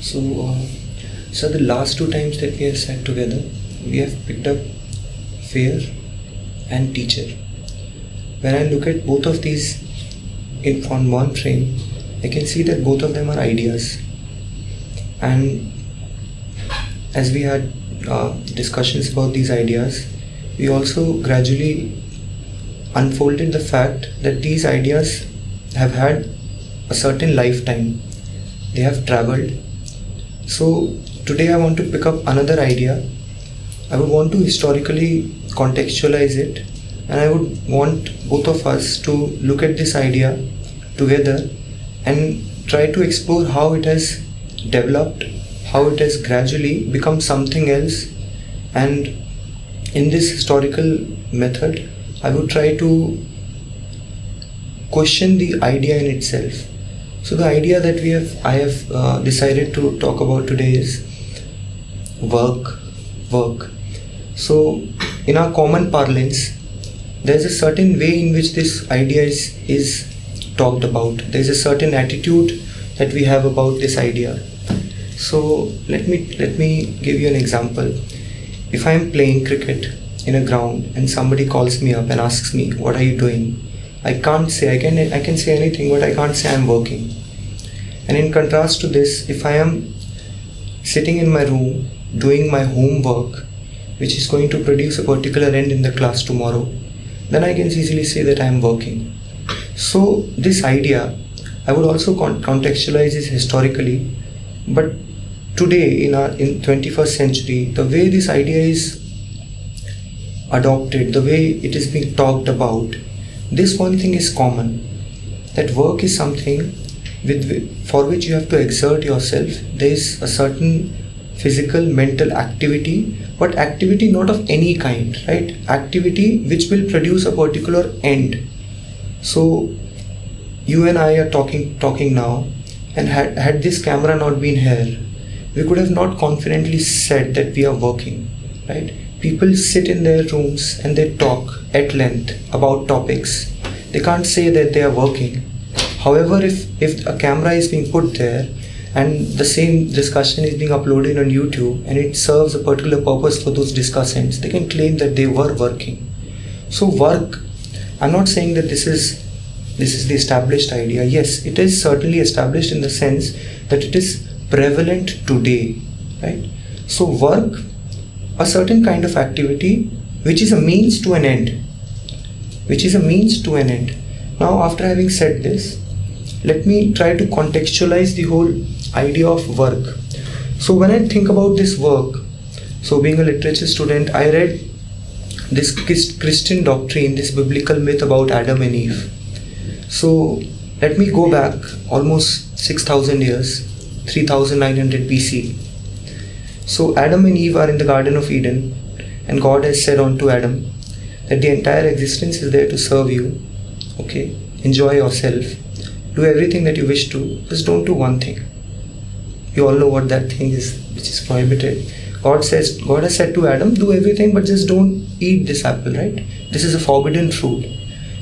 So, uh, so the last two times that we have sat together, we have picked up fear and teacher. When I look at both of these in on one frame, I can see that both of them are ideas. And as we had uh, discussions about these ideas, we also gradually unfolded the fact that these ideas have had a certain lifetime. They have traveled. So today I want to pick up another idea. I would want to historically contextualize it and I would want both of us to look at this idea together and try to explore how it has developed, how it has gradually become something else and in this historical method I would try to question the idea in itself. So the idea that we have I have uh, decided to talk about today is work, work. So in our common parlance, there's a certain way in which this idea is is talked about. There's a certain attitude that we have about this idea. So let me let me give you an example. If I am playing cricket in a ground and somebody calls me up and asks me, "What are you doing?" I can't say I can I can say anything, but I can't say I'm working. And in contrast to this, if I am sitting in my room doing my homework, which is going to produce a particular end in the class tomorrow, then I can easily say that I am working. So this idea, I would also con- contextualize this historically, but today in our in 21st century, the way this idea is adopted, the way it is being talked about, this one thing is common that work is something with for which you have to exert yourself. There is a certain physical mental activity but activity not of any kind right? Activity which will produce a particular end. So you and i are talking talking now and had, had this camera not been here we could have not confidently said that we are working right? People sit in their rooms and they talk at length about topics. They can't say that they are working. However, if, if a camera is being put there and the same discussion is being uploaded on YouTube and it serves a particular purpose for those discussants, they can claim that they were working. So work, I'm not saying that this is this is the established idea. Yes, it is certainly established in the sense that it is prevalent today, right? So work a certain kind of activity which is a means to an end which is a means to an end. Now after having said this let me try to contextualize the whole idea of work. So when i think about this work so being a literature student i read this christian doctrine this biblical myth about adam and eve. So let me go back almost 6000 years 3900 bc so Adam and Eve are in the Garden of Eden, and God has said unto Adam that the entire existence is there to serve you. Okay, enjoy yourself, do everything that you wish to, just don't do one thing. You all know what that thing is, which is prohibited. God says, God has said to Adam, do everything, but just don't eat this apple, right? This is a forbidden fruit.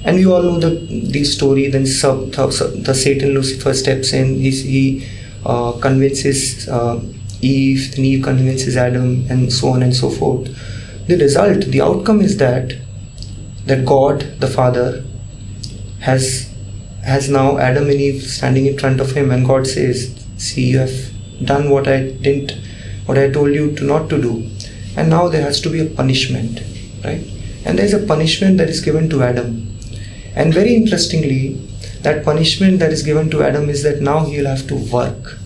And we all know the the story. Then sub, the, the Satan Lucifer steps in. He, he uh, convinces uh, Eve, then Eve convinces Adam, and so on and so forth. The result, the outcome is that that God, the Father, has has now Adam and Eve standing in front of him, and God says, "See, you have done what I didn't, what I told you to not to do, and now there has to be a punishment, right? And there is a punishment that is given to Adam, and very interestingly, that punishment that is given to Adam is that now he will have to work."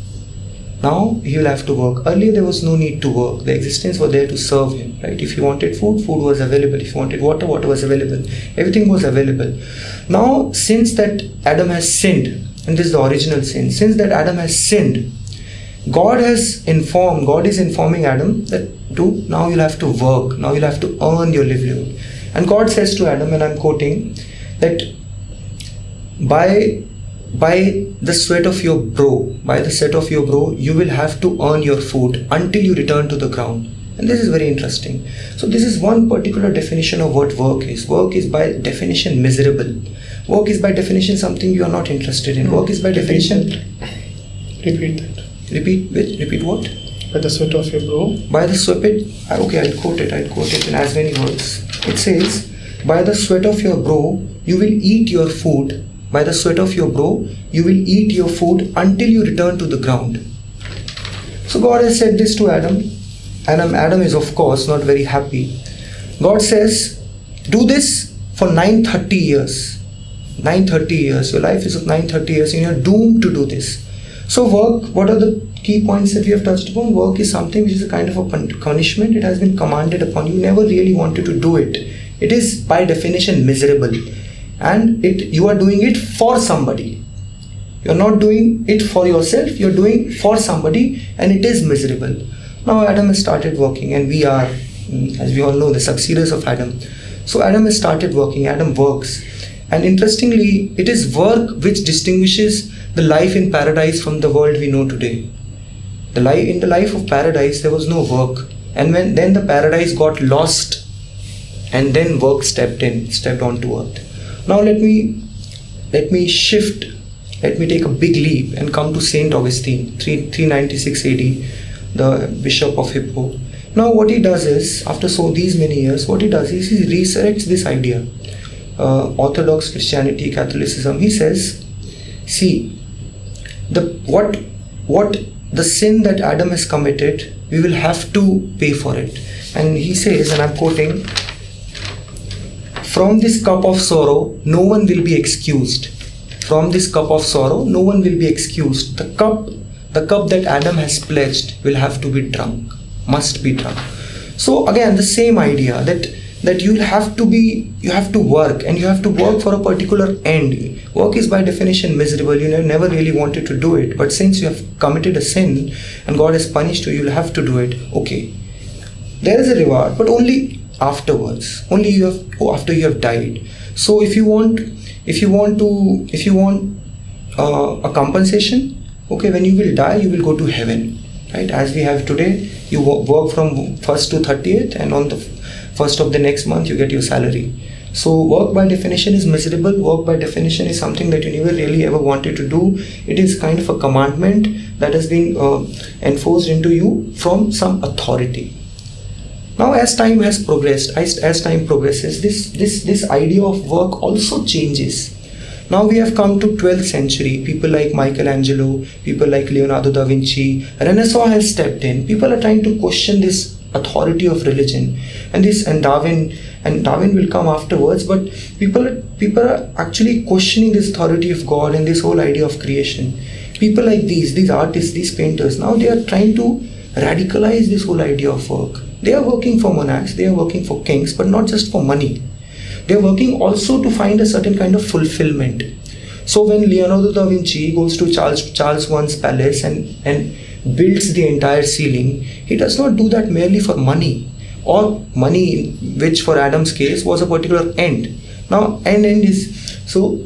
Now he will have to work. Earlier there was no need to work. The existence was there to serve him, right? If he wanted food, food was available. If he wanted water, water was available. Everything was available. Now, since that Adam has sinned, and this is the original sin, since that Adam has sinned, God has informed, God is informing Adam that do now you'll have to work, now you'll have to earn your livelihood. And God says to Adam, and I'm quoting, that by by the sweat of your brow, by the sweat of your brow, you will have to earn your food until you return to the ground. And this is very interesting. So, this is one particular definition of what work is. Work is by definition miserable. Work is by definition something you are not interested in. Work is by definition. Repeat that. Repeat with repeat what? By the sweat of your brow. By the sweat. Okay, I'll quote it. I'll quote it in as many words. It says, "By the sweat of your brow, you will eat your food. By the sweat of your brow, you will eat your food until you return to the ground." So God has said this to Adam, and Adam is of course not very happy. God says, "Do this for 930 years." 930 years. Your life is of 930 years, and you're doomed to do this. So work. What are the key points that we have touched upon? Work is something which is a kind of a punishment. It has been commanded upon you. Never really wanted to do it. It is by definition miserable, and it you are doing it for somebody. You're not doing it for yourself. You're doing for somebody, and it is miserable. Now Adam has started working, and we are, mm, as we all know, the succeeders of Adam. So Adam has started working. Adam works, and interestingly, it is work which distinguishes the life in paradise from the world we know today. The life in the life of paradise there was no work, and when then the paradise got lost, and then work stepped in, stepped onto earth. Now let me let me shift, let me take a big leap and come to Saint Augustine, 3, 396 AD, the Bishop of Hippo. Now what he does is, after so these many years, what he does is he resurrects this idea. Uh, Orthodox Christianity, Catholicism. He says, see, the what what the sin that Adam has committed, we will have to pay for it. And he says, and I'm quoting, from this cup of sorrow, no one will be excused. From this cup of sorrow, no one will be excused. The cup, the cup that Adam has pledged will have to be drunk, must be drunk. So again, the same idea that that you'll have to be you have to work and you have to work for a particular end work is by definition miserable you never really wanted to do it but since you have committed a sin and god has punished you you'll have to do it okay there is a reward but only afterwards. Only you have after you have died. So if you want if you want to if you want uh, a compensation okay when you will die you will go to heaven right? As we have today you work from first to 30th and on the first of the next month you get your salary. So work by definition is miserable. Work by definition is something that you never really ever wanted to do. It is kind of a commandment that has been uh, enforced into you from some authority now as time has progressed as, as time progresses this this this idea of work also changes. Now we have come to 12th century. People like michelangelo people like leonardo da vinci renaissance has stepped in. People are trying to question this authority of religion. And this and darwin and darwin will come afterwards but people people are actually questioning this authority of god and this whole idea of creation. People like these these artists these painters now they are trying to radicalize this whole idea of work they are working for monarchs they are working for kings but not just for money they are working also to find a certain kind of fulfillment so when leonardo da vinci goes to charles charles i's palace and and builds the entire ceiling, he does not do that merely for money or money which for Adam's case was a particular end. Now end end is so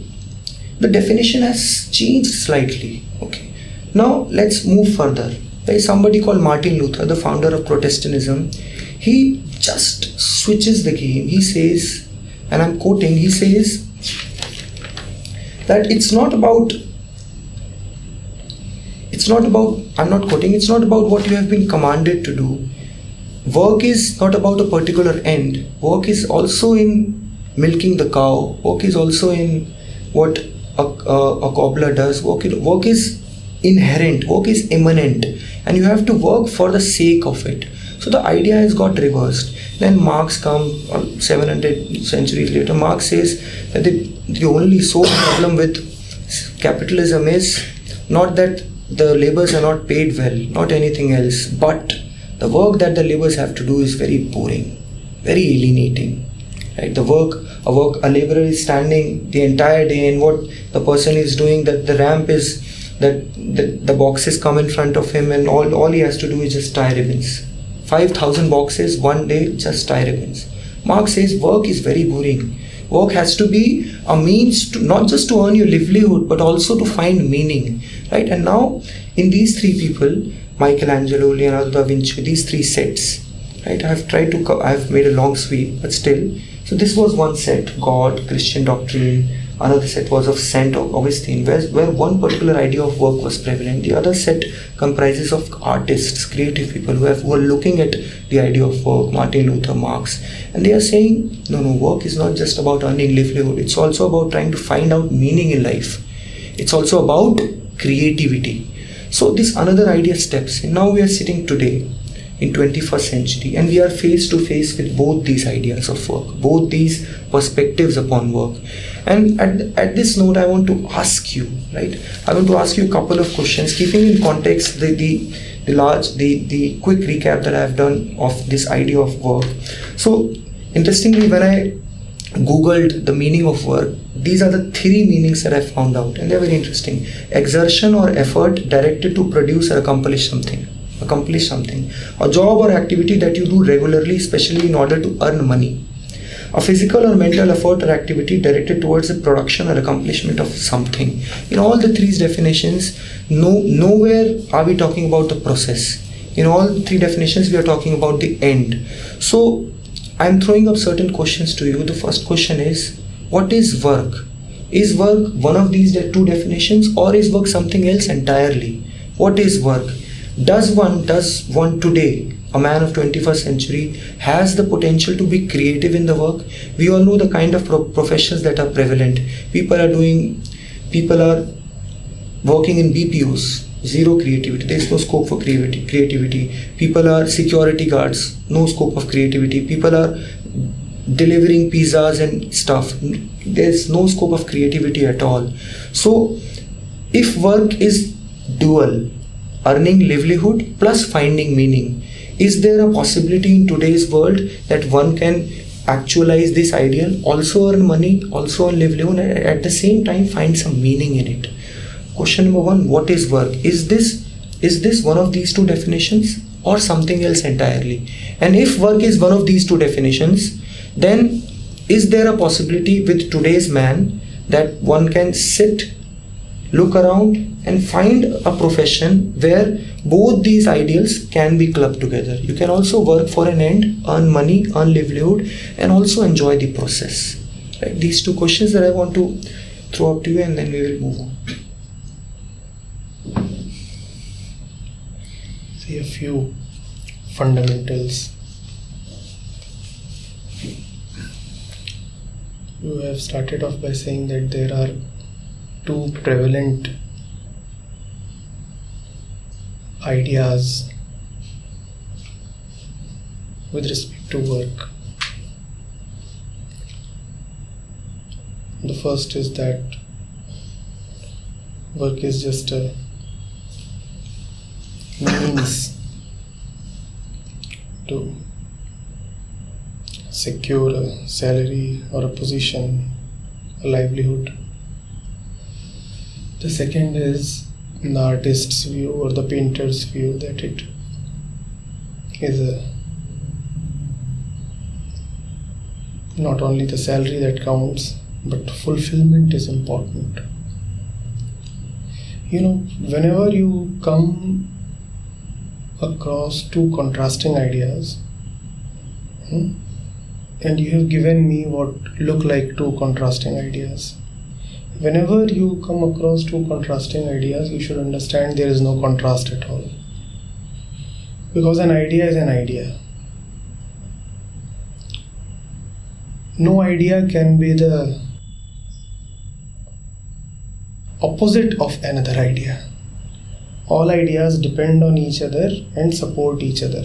the definition has changed slightly. Okay. Now let's move further. There is somebody called Martin Luther, the founder of Protestantism. He just switches the game. He says, and I'm quoting, he says that it's not about it's not about i'm not quoting it's not about what you have been commanded to do work is not about a particular end work is also in milking the cow work is also in what a, a, a cobbler does work, work is inherent work is immanent and you have to work for the sake of it so the idea has got reversed then marx come uh, 700 centuries later marx says that the, the only sole problem with capitalism is not that the laborers are not paid well, not anything else, but the work that the laborers have to do is very boring, very alienating. Right? The work a work a laborer is standing the entire day and what the person is doing that the ramp is that the, the boxes come in front of him and all, all he has to do is just tie ribbons. 5000 boxes one day just tie ribbons. Marx says work is very boring. Work has to be a means to not just to earn your livelihood but also to find meaning right and now in these three people michelangelo leonardo da vinci these three sets right i've tried to i've made a long sweep but still so this was one set god christian doctrine another set was of Saint Augustine, where, where one particular idea of work was prevalent. The other set comprises of artists, creative people who, have, who are looking at the idea of work, Martin Luther, Marx, and they are saying, no, no, work is not just about earning livelihood, it's also about trying to find out meaning in life. It's also about creativity. So this another idea steps in. Now we are sitting today in 21st century and we are face to face with both these ideas of work both these perspectives upon work and at, at this note i want to ask you right? I want to ask you a couple of questions keeping in context the the, the large the the quick recap that i have done of this idea of work. So interestingly when i googled the meaning of work these are the three meanings that i found out and they're very interesting. Exertion or effort directed to produce or accomplish something accomplish something. A job or activity that you do regularly especially in order to earn money a physical or mental effort or activity directed towards the production or accomplishment of something. In all the three definitions no nowhere are we talking about the process. In all three definitions we are talking about the end. So i'm throwing up certain questions to you. The first question is what is work? Is work one of these two definitions or is work something else entirely? What is work? Does one does one today a man of 21st century has the potential to be creative in the work. We all know the kind of pro- professions that are prevalent. People are doing people are working in bpos zero creativity. There is no scope for creativity creativity. People are security guards no scope of creativity. People are delivering pizzas and stuff. There's no scope of creativity at all. So if work is dual earning livelihood plus finding meaning is there a possibility in today's world that one can actualize this ideal also earn money also earn livelihood and at the same time find some meaning in it? Question number one what is work? Is this is this one of these two definitions or something else entirely? And if work is one of these two definitions then is there a possibility with today's man that one can sit look around and find a profession where both these ideals can be clubbed together. You can also work for an end, earn money, earn livelihood, and also enjoy the process. Right? These two questions that I want to throw up to you, and then we will move on. See a few fundamentals. You have started off by saying that there are two prevalent ideas with respect to work. The first is that work is just a means to secure a salary or a position, a livelihood. The second is the artist's view or the painter's view that it is a not only the salary that counts but fulfillment is important. You know whenever you come across two contrasting ideas hmm, and you have given me what look like two contrasting ideas whenever you come across two contrasting ideas, you should understand there is no contrast at all. Because an idea is an idea. No idea can be the opposite of another idea. All ideas depend on each other and support each other.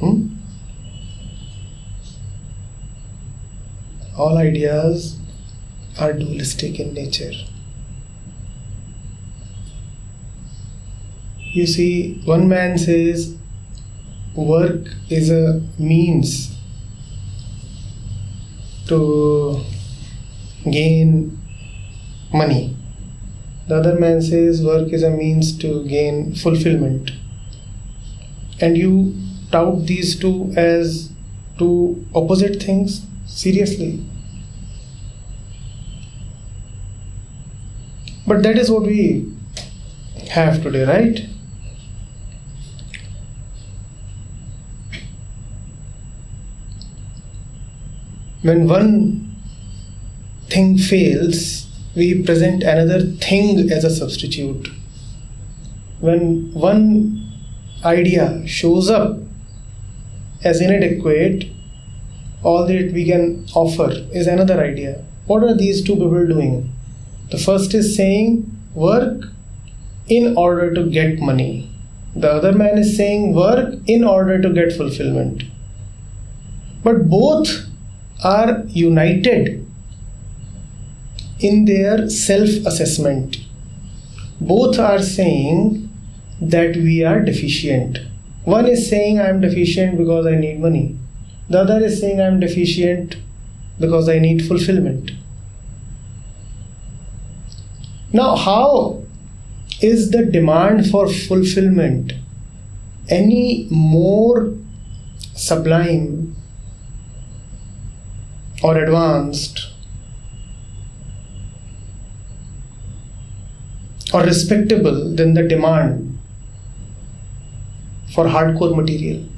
Hmm? All ideas are dualistic in nature. You see, one man says work is a means to gain money. The other man says work is a means to gain fulfillment. And you tout these two as two opposite things? Seriously, But that is what we have today, right? When one thing fails, we present another thing as a substitute. When one idea shows up as inadequate, all that we can offer is another idea. What are these two people doing? The first is saying work in order to get money. The other man is saying work in order to get fulfillment. But both are united in their self assessment. Both are saying that we are deficient. One is saying I am deficient because I need money. The other is saying I am deficient because I need fulfillment. Now, how is the demand for fulfillment any more sublime or advanced or respectable than the demand for hardcore material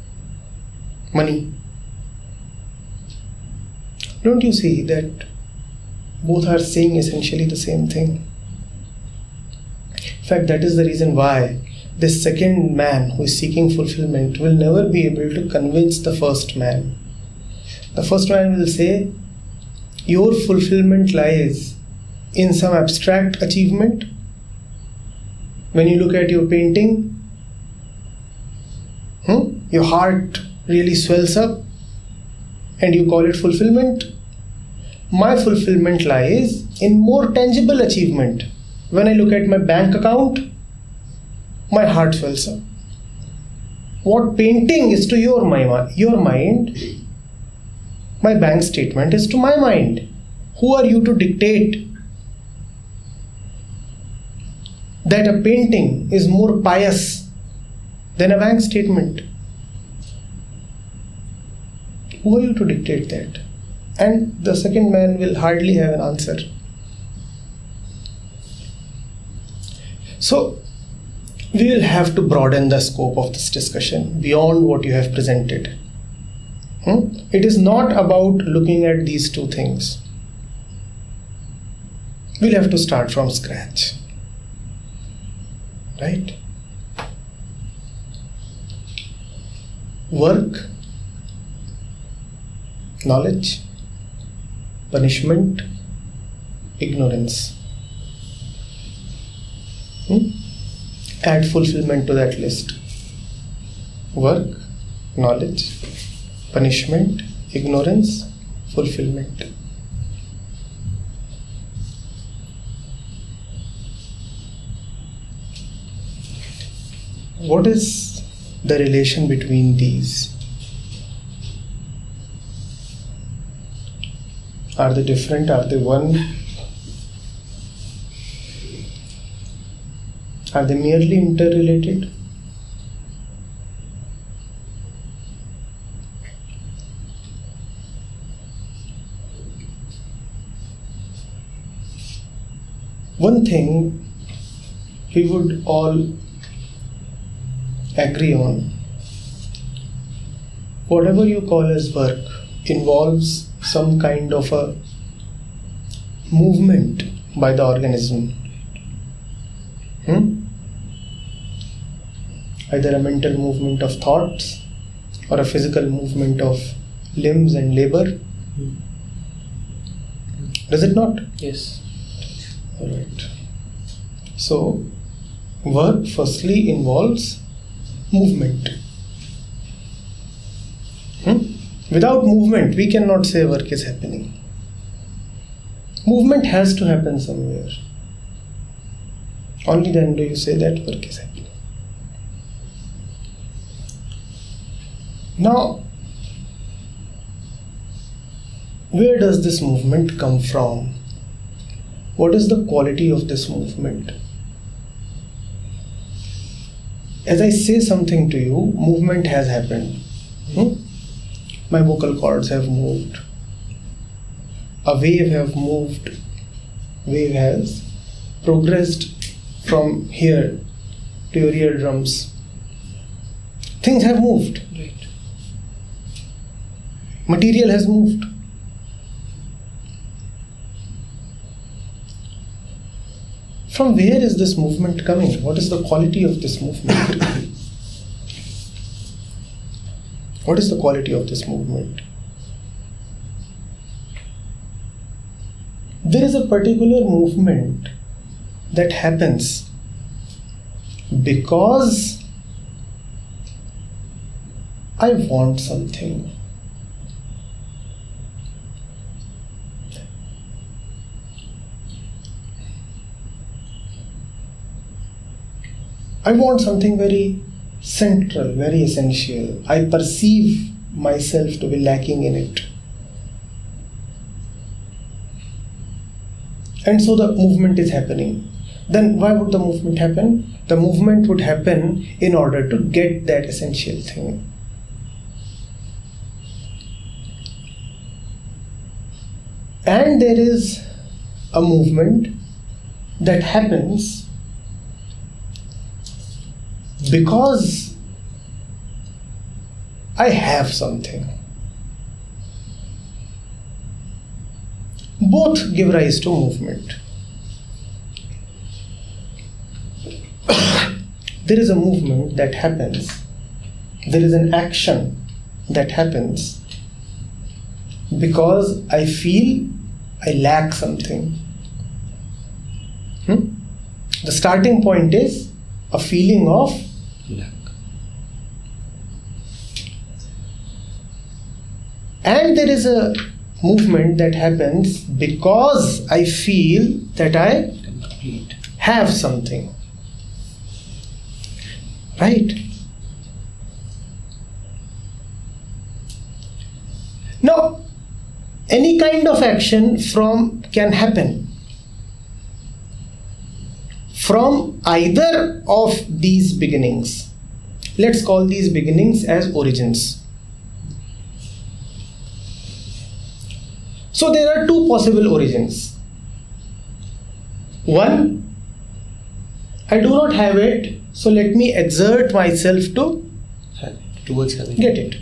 money? Don't you see that both are saying essentially the same thing? in fact that is the reason why this second man who is seeking fulfillment will never be able to convince the first man the first man will say, Your fulfillment lies in some abstract achievement. When you look at your painting, hmm, your heart really swells up and you call it fulfillment. My fulfillment lies in more tangible achievement. When I look at my bank account, my heart swells up. What painting is to your, my, your mind my bank statement is to my mind. Who are you to dictate that a painting is more pious than a bank statement? Who are you to dictate that? And the second man will hardly have an answer. So, we will have to broaden the scope of this discussion beyond what you have presented. Hmm? It is not about looking at these two things. We'll have to start from scratch. Right? Work, knowledge, punishment, ignorance. Hmm? Add fulfillment to that list. Work, knowledge, punishment, ignorance, fulfillment. What is the relation between these? Are they different? Are they one? Are they merely interrelated? one thing we would all agree on whatever you call as work involves some kind of a movement by the organism hmm? Either a mental movement of thoughts or a physical movement of limbs and labor hmm. does it not yes Right. So, work firstly involves movement. Hmm? Without movement, we cannot say work is happening. Movement has to happen somewhere. Only then do you say that work is happening. Now, where does this movement come from? what is the quality of this movement? As I say something to you, movement has happened. Hmm? My vocal cords have moved. A wave have moved. Wave has progressed from here to your eardrums. Things have moved. Right. Material has moved. from where is this movement coming? What is the quality of this movement? what is the quality of this movement? There is a particular movement that happens because I want something. I want something very central, very essential. I perceive myself to be lacking in it. And so the movement is happening. Then why would the movement happen? The movement would happen in order to get that essential thing. And there is a movement that happens because I have something. Both give rise to movement. there is a movement that happens, there is an action that happens because I feel I lack something. Hmm? The starting point is a feeling of Lack. and there is a movement that happens because I feel that I have something. Right? Now, any kind of action from can happen from either of these beginnings. Let's call these beginnings as origins. So there are two possible origins. One, I do not have it, so let me exert myself to Towards having get it.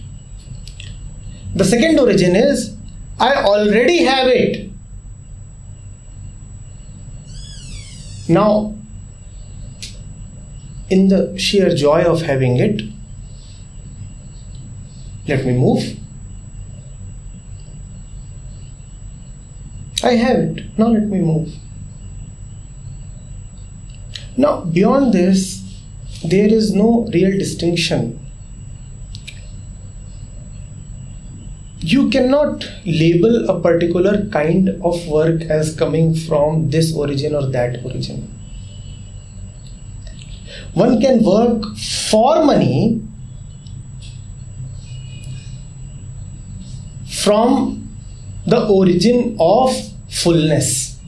The second origin is I already have it. Now, in the sheer joy of having it, let me move. I have it. Now let me move. Now, beyond this, there is no real distinction. You cannot label a particular kind of work as coming from this origin or that origin. One can work for money from the origin of fullness.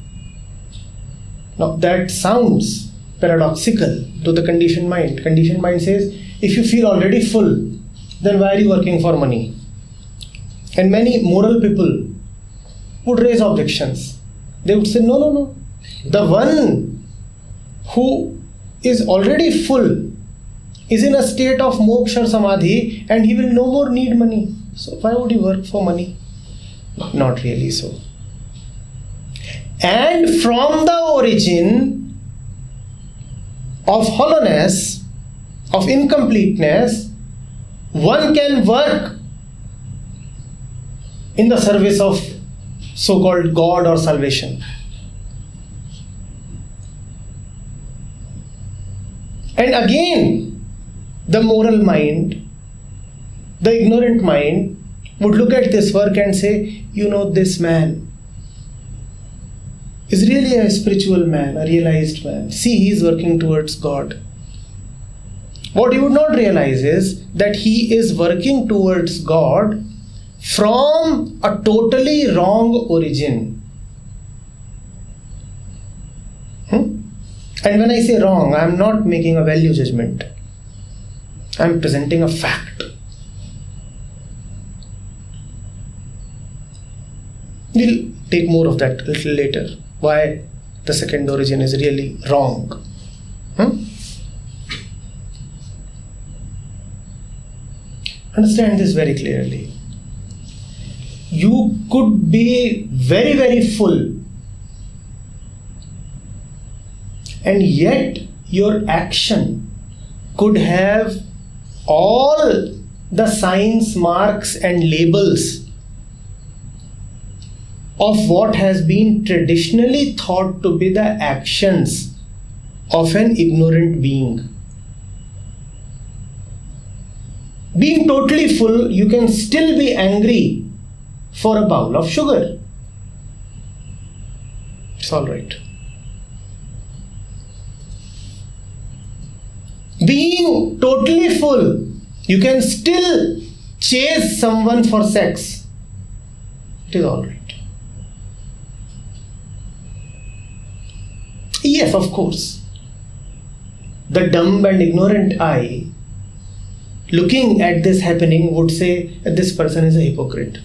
Now that sounds paradoxical to the conditioned mind. Conditioned mind says, if you feel already full, then why are you working for money? And many moral people would raise objections. They would say, no, no, no. The one who is already full is in a state of moksha samadhi and he will no more need money. So why would he work for money? Not really so. And from the origin of hollowness, of incompleteness, one can work in the service of so called God or salvation. And again, the moral mind, the ignorant mind, would look at this work and say, you know, this man is really a spiritual man, a realized man. See, he is working towards God. What you would not realize is that he is working towards God from a totally wrong origin. Hmm? And when I say wrong, I am not making a value judgment. I am presenting a fact. We'll take more of that a little later. Why the second origin is really wrong. Hmm? Understand this very clearly. You could be very, very full and yet your action could have all the signs, marks, and labels of what has been traditionally thought to be the actions of an ignorant being. Being totally full, you can still be angry for a bowl of sugar. It's all right. Being totally full, you can still chase someone for sex. It is all right. Yes, of course. The dumb and ignorant eye, looking at this happening, would say that this person is a hypocrite.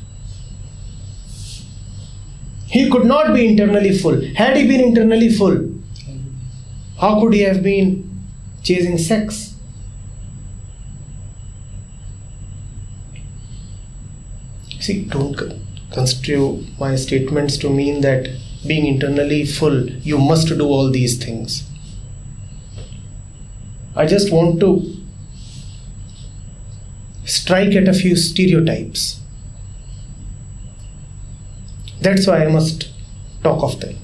He could not be internally full. Had he been internally full, how could he have been chasing sex? See, don't construe my statements to mean that being internally full, you must do all these things. I just want to strike at a few stereotypes. That's why I must talk of them.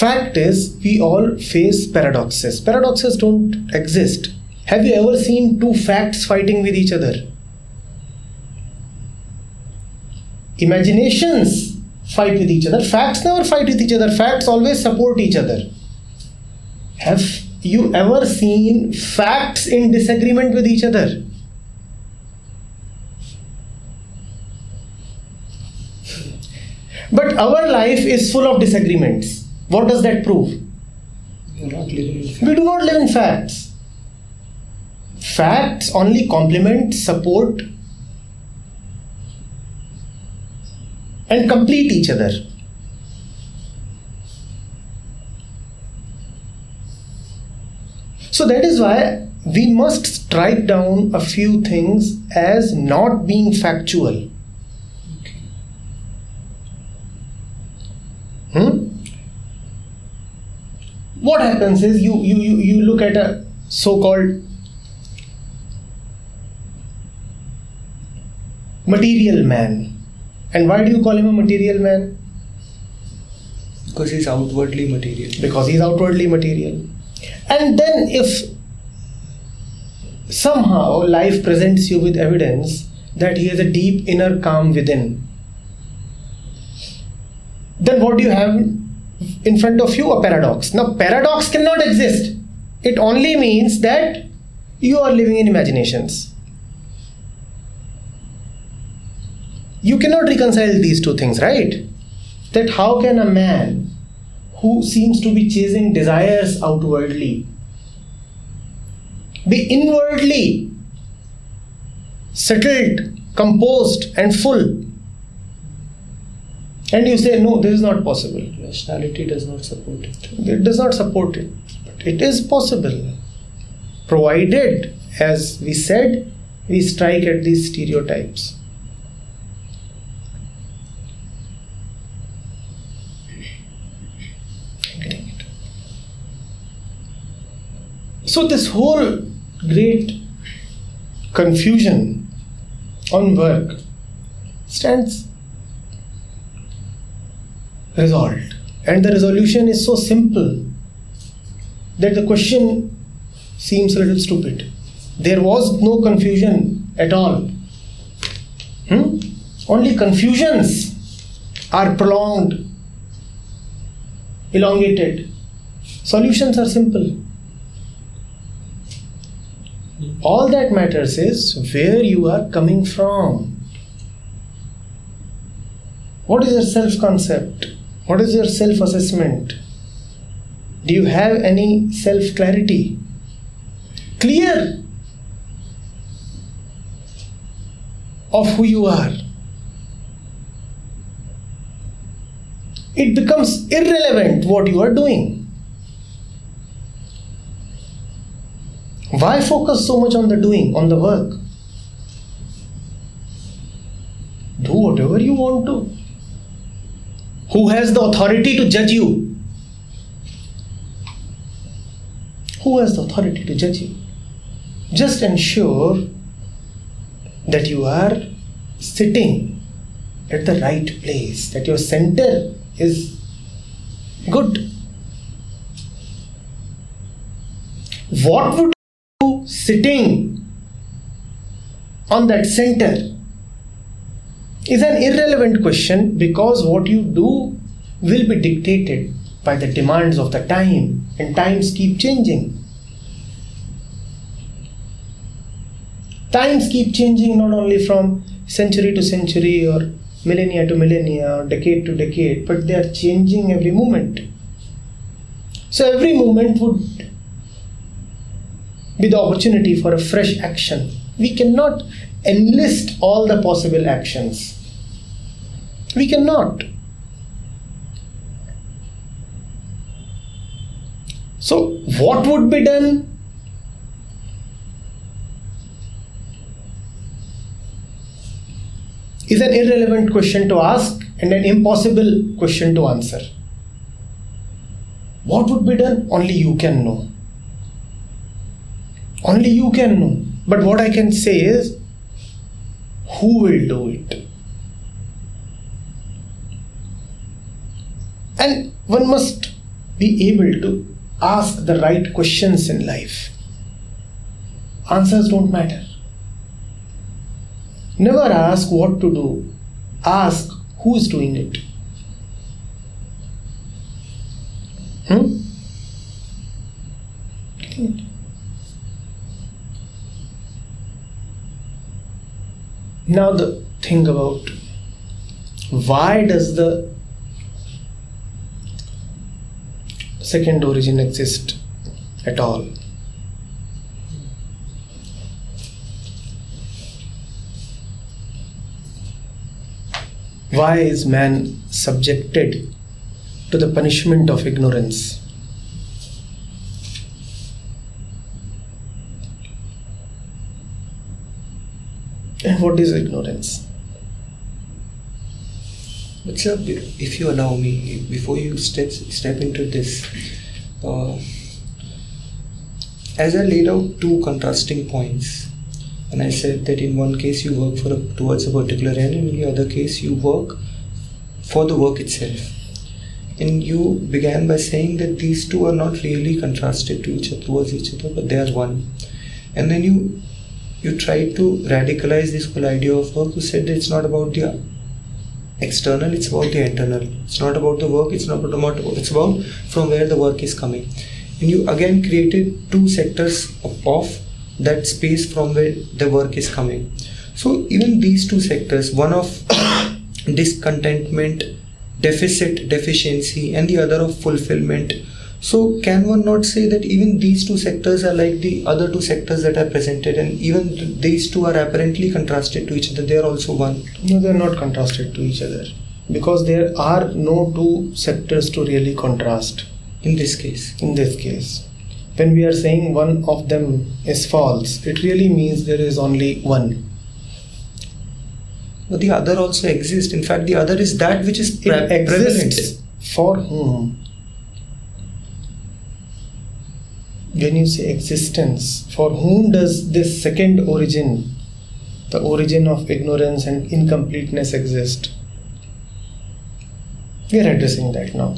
Fact is, we all face paradoxes. Paradoxes don't exist. Have you ever seen two facts fighting with each other? Imaginations fight with each other. Facts never fight with each other. Facts always support each other. Have you ever seen facts in disagreement with each other? But our life is full of disagreements. What does that prove? We do not live in facts. Facts only complement, support, and complete each other. So that is why we must strike down a few things as not being factual. Hmm? What happens is you, you, you, you look at a so called material man and why do you call him a material man? Because he's outwardly material. Because he's outwardly material. And then, if somehow life presents you with evidence that he has a deep inner calm within, then what do you have in front of you? A paradox. Now, paradox cannot exist. It only means that you are living in imaginations. you cannot reconcile these two things, right? That how can a man who seems to be chasing desires outwardly be inwardly settled, composed, and full? And you say, no, this is not possible. Rationality does not support it. It does not support it. But it is possible. Provided, as we said, we strike at these stereotypes. So, this whole great confusion on work stands resolved. And the resolution is so simple that the question seems a little stupid. There was no confusion at all. Hmm? Only confusions are prolonged, elongated. Solutions are simple. All that matters is where you are coming from. What is your self concept? What is your self assessment? Do you have any self clarity? Clear of who you are. It becomes irrelevant what you are doing. Why focus so much on the doing, on the work? Do whatever you want to. Who has the authority to judge you? Who has the authority to judge you? Just ensure that you are sitting at the right place, that your center is good. What would you do sitting on that center is an irrelevant question because what you do will be dictated by the demands of the time and times keep changing. Times keep changing not only from century to century or millennia to millennia or decade to decade, but they are changing every moment. So every moment would be the opportunity for a fresh action. We cannot enlist all the possible actions. We cannot. So, what would be done? Is an irrelevant question to ask and an impossible question to answer. What would be done? Only you can know. Only you can know. But what I can say is, who will do it? And one must be able to ask the right questions in life. Answers don't matter. Never ask what to do, ask who is doing it. Hmm? Now, the thing about why does the second origin exist at all? Why is man subjected to the punishment of ignorance? What is ignorance? But sir, if you allow me, before you step step into this, uh, as I laid out two contrasting points, and I said that in one case you work for a, towards a particular end, and in the other case you work for the work itself. And you began by saying that these two are not really contrasted to each other towards each other, but they are one. And then you you tried to radicalize this whole idea of work. You said it's not about the external, it's about the internal. It's not about the work, it's not about it's about from where the work is coming. And you again created two sectors of that space from where the work is coming. So even these two sectors, one of discontentment, deficit, deficiency, and the other of fulfillment so can one not say that even these two sectors are like the other two sectors that are presented and even these two are apparently contrasted to each other, they are also one? No, they are not contrasted to each other because there are no two sectors to really contrast. In this case? In this case. When we are saying one of them is false, it really means there is only one. But the other also exists. In fact, the other is that which is pre- exists for whom? When you say existence, for whom does this second origin, the origin of ignorance and incompleteness, exist? We are addressing that now.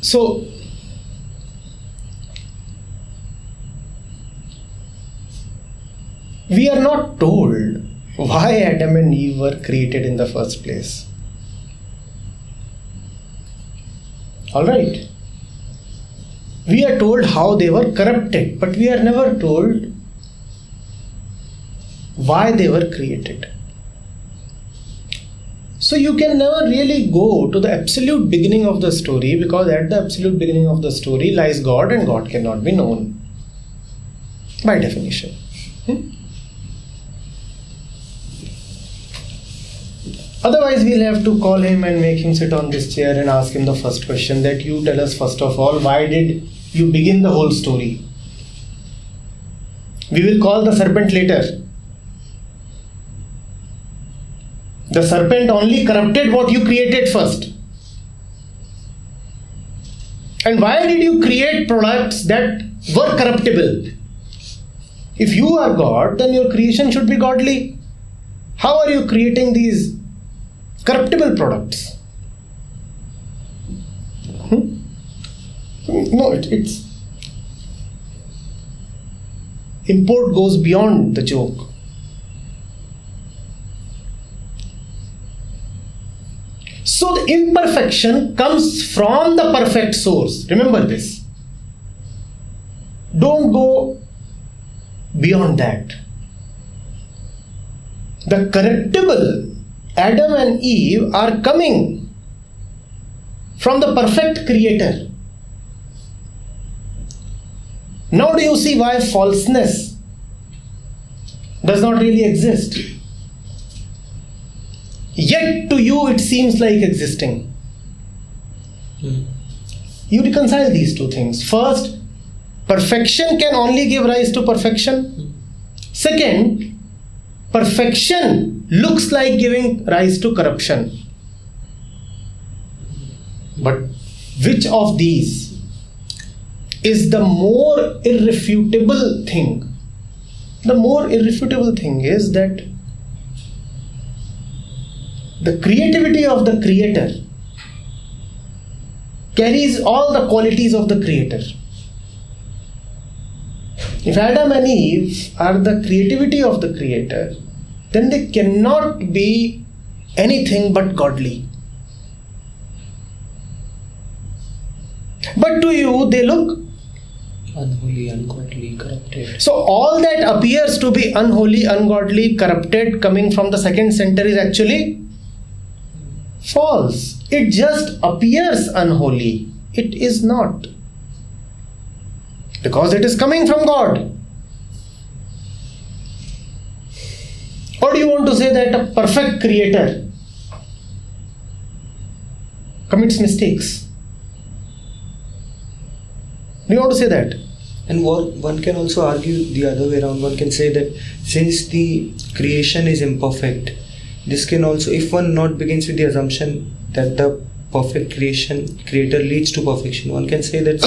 So, we are not told why Adam and Eve were created in the first place. Alright. We are told how they were corrupted, but we are never told why they were created. So you can never really go to the absolute beginning of the story because at the absolute beginning of the story lies God and God cannot be known by definition. Hmm? Otherwise, we'll have to call him and make him sit on this chair and ask him the first question that you tell us first of all, why did you begin the whole story? We will call the serpent later. The serpent only corrupted what you created first. And why did you create products that were corruptible? If you are God, then your creation should be godly. How are you creating these corruptible products? Hmm? No, it, it's import goes beyond the joke. So the imperfection comes from the perfect source. Remember this. Don't go beyond that. The corruptible Adam and Eve are coming from the perfect creator. Now, do you see why falseness does not really exist? Yet to you it seems like existing. Hmm. You reconcile these two things. First, perfection can only give rise to perfection. Second, perfection looks like giving rise to corruption. But which of these is the more irrefutable thing? The more irrefutable thing is that the creativity of the creator carries all the qualities of the creator. If Adam and Eve are the creativity of the creator, then they cannot be anything but godly. But to you, they look Unholy, ungodly, corrupted. so all that appears to be unholy, ungodly, corrupted coming from the second center is actually false. It just appears unholy. It is not. Because it is coming from God. Or do you want to say that a perfect creator commits mistakes? Do you want to say that? And one can also argue the other way around. One can say that since the creation is imperfect, this can also, if one not begins with the assumption that the perfect creation creator leads to perfection, one can say that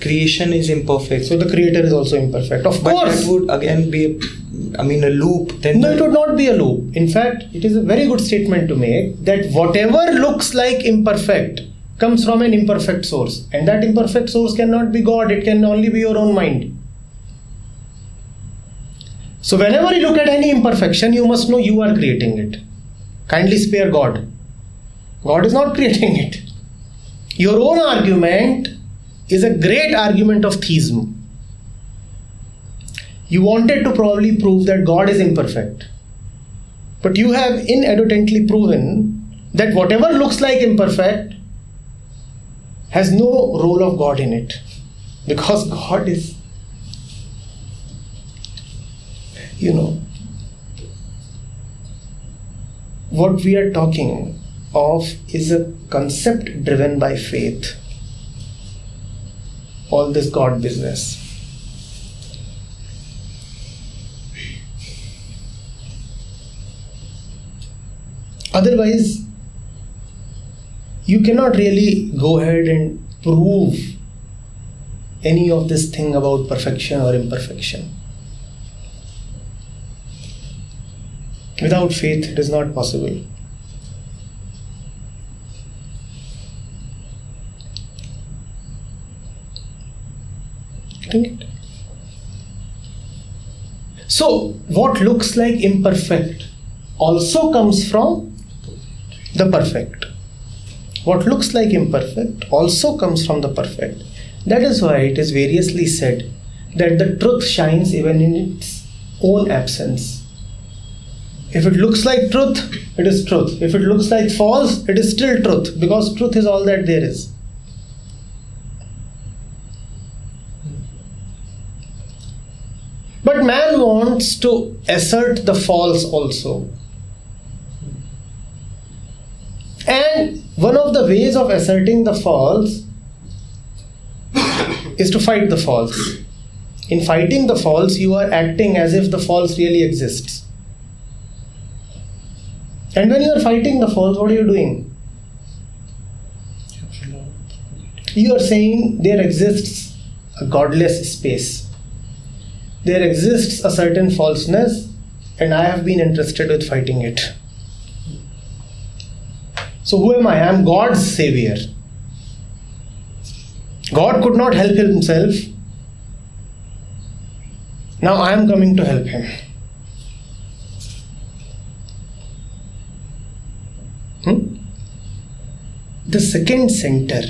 creation is imperfect. So the creator is also imperfect. Of but course. that would again be, a, I mean, a loop. Then No, it would not be a loop. In fact, it is a very good statement to make that whatever looks like imperfect comes from an imperfect source. And that imperfect source cannot be God, it can only be your own mind. So, whenever you look at any imperfection, you must know you are creating it. Kindly spare God. God is not creating it. Your own argument is a great argument of theism. You wanted to probably prove that God is imperfect. But you have inadvertently proven that whatever looks like imperfect has no role of God in it. Because God is, you know, what we are talking of is a concept driven by faith. All this God business. Otherwise, you cannot really go ahead and prove any of this thing about perfection or imperfection. Without faith, it is not possible. It? So, what looks like imperfect also comes from the perfect. What looks like imperfect also comes from the perfect. That is why it is variously said that the truth shines even in its own absence. If it looks like truth, it is truth. If it looks like false, it is still truth because truth is all that there is. But man wants to assert the false also. And one of the ways of asserting the false is to fight the false. In fighting the false, you are acting as if the false really exists. And when you are fighting the false, what are you doing? You are saying there exists a godless space. There exists a certain falseness, and I have been interested with fighting it. So, who am I? I am God's savior. God could not help himself. Now I am coming to help him. Hmm? The second center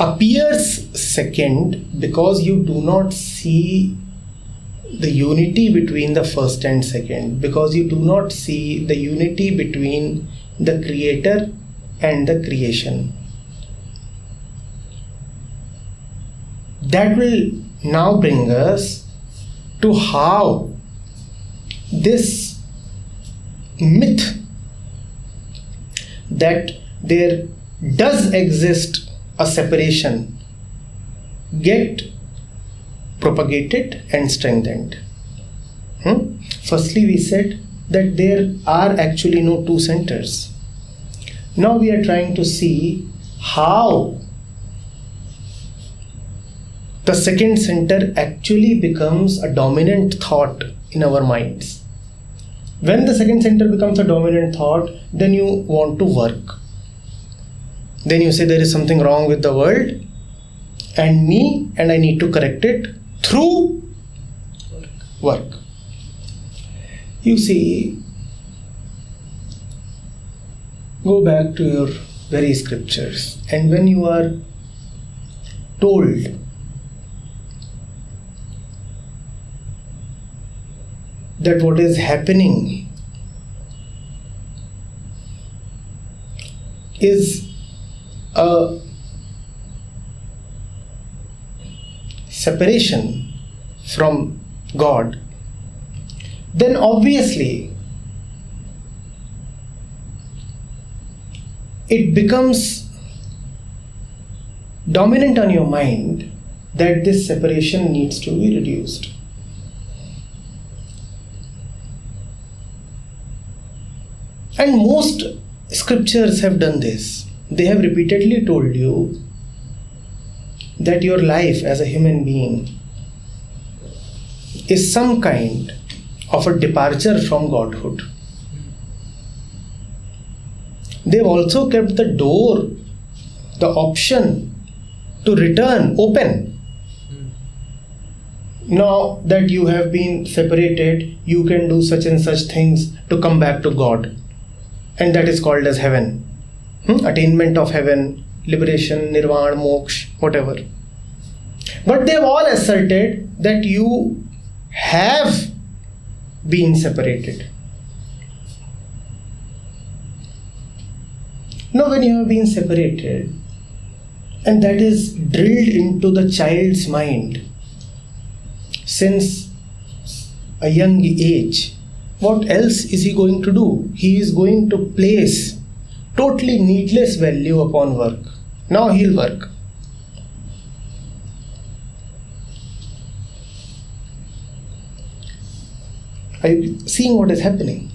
appears second because you do not see the unity between the first and second, because you do not see the unity between the creator and the creation. That will now bring us to how this myth that there does exist a separation get propagated and strengthened. Hmm? Firstly, we said that there are actually no two centers. Now we are trying to see how the second center actually becomes a dominant thought in our minds. When the second center becomes a dominant thought, then you want to work. Then you say there is something wrong with the world and me, and I need to correct it through work. You see, go back to your very scriptures, and when you are told that what is happening is a separation from God, then obviously it becomes dominant on your mind that this separation needs to be reduced. And most scriptures have done this. They have repeatedly told you that your life as a human being is some kind of a departure from Godhood. They've also kept the door, the option to return open. Now that you have been separated, you can do such and such things to come back to God, and that is called as heaven. Hmm? Attainment of heaven, liberation, nirvana, moksha, whatever. But they've all asserted that you have been separated. Now, when you have been separated, and that is drilled into the child's mind since a young age, what else is he going to do? He is going to place totally needless value upon work. Now he'll work. I'm seeing what is happening.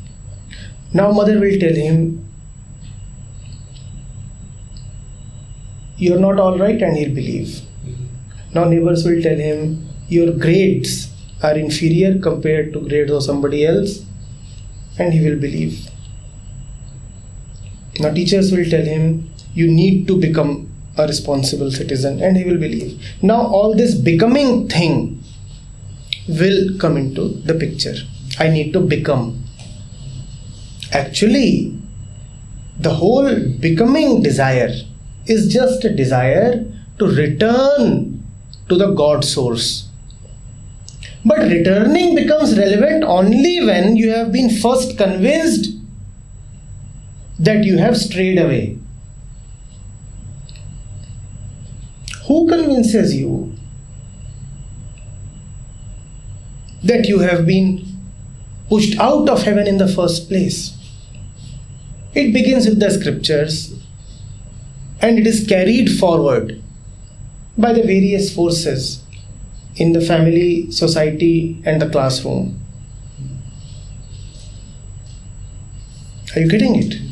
Now mother will tell him, You're not alright, and he'll believe. Now neighbors will tell him, Your grades are inferior compared to grades of somebody else, and he will believe. Now teachers will tell him, You need to become a responsible citizen, and he will believe. Now all this becoming thing will come into the picture. I need to become. Actually, the whole becoming desire is just a desire to return to the God source. But returning becomes relevant only when you have been first convinced that you have strayed away. Who convinces you that you have been pushed out of heaven in the first place? It begins with the scriptures and it is carried forward by the various forces in the family, society, and the classroom. Are you getting it?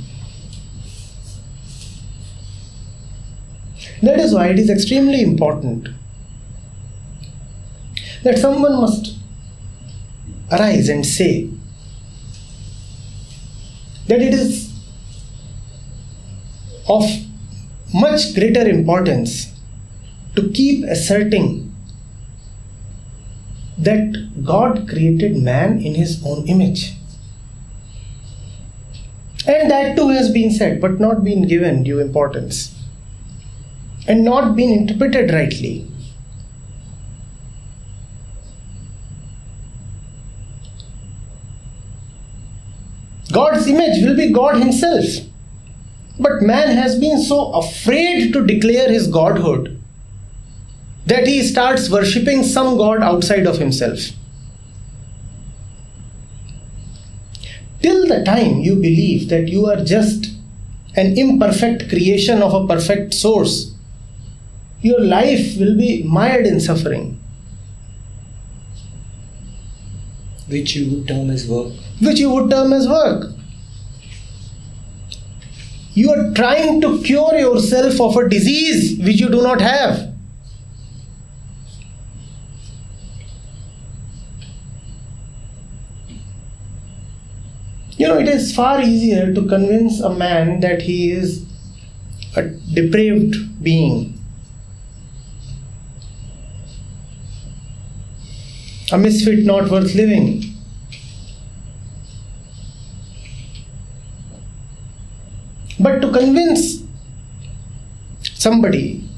That is why it is extremely important that someone must arise and say that it is of much greater importance to keep asserting that God created man in his own image. And that too has been said, but not been given due importance and not been interpreted rightly. God's image will be God Himself. But man has been so afraid to declare his godhood that he starts worshipping some god outside of himself. Till the time you believe that you are just an imperfect creation of a perfect source, your life will be mired in suffering. Which you would term as work. Which you would term as work. You are trying to cure yourself of a disease which you do not have. You know, it is far easier to convince a man that he is a depraved being, a misfit not worth living. But to convince somebody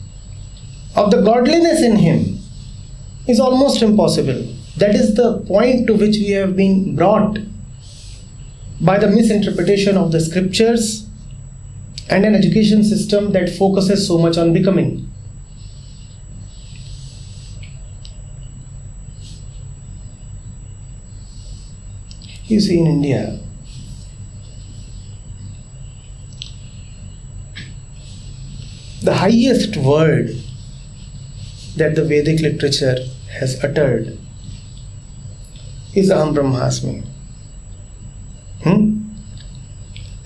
of the godliness in him is almost impossible. That is the point to which we have been brought by the misinterpretation of the scriptures and an education system that focuses so much on becoming. You see, in India, the highest word that the Vedic literature has uttered is Aham Brahmasmi. Hmm?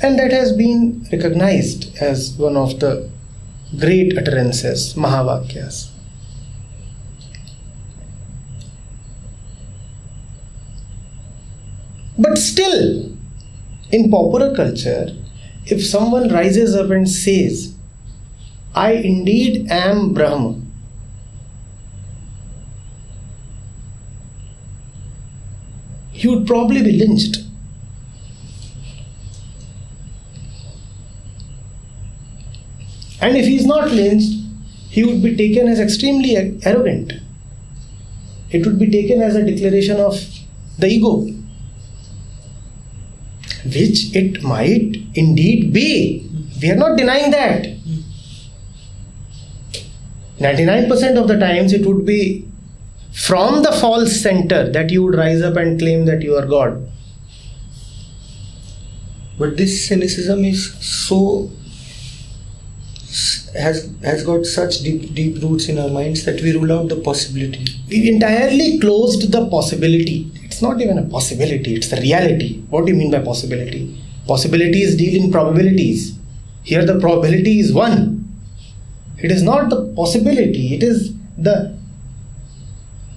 And that has been recognized as one of the great utterances, Mahavakyas. But still, in popular culture, if someone rises up and says, I indeed am Brahma, he would probably be lynched. And if he is not lynched, he would be taken as extremely arrogant. It would be taken as a declaration of the ego, which it might indeed be. We are not denying that. 99% of the times it would be from the false center that you would rise up and claim that you are God. But this cynicism is so has has got such deep deep roots in our minds that we rule out the possibility. We've entirely closed the possibility. It's not even a possibility, it's the reality. What do you mean by possibility? Possibilities deal in probabilities. Here the probability is one. It is not the possibility, it is the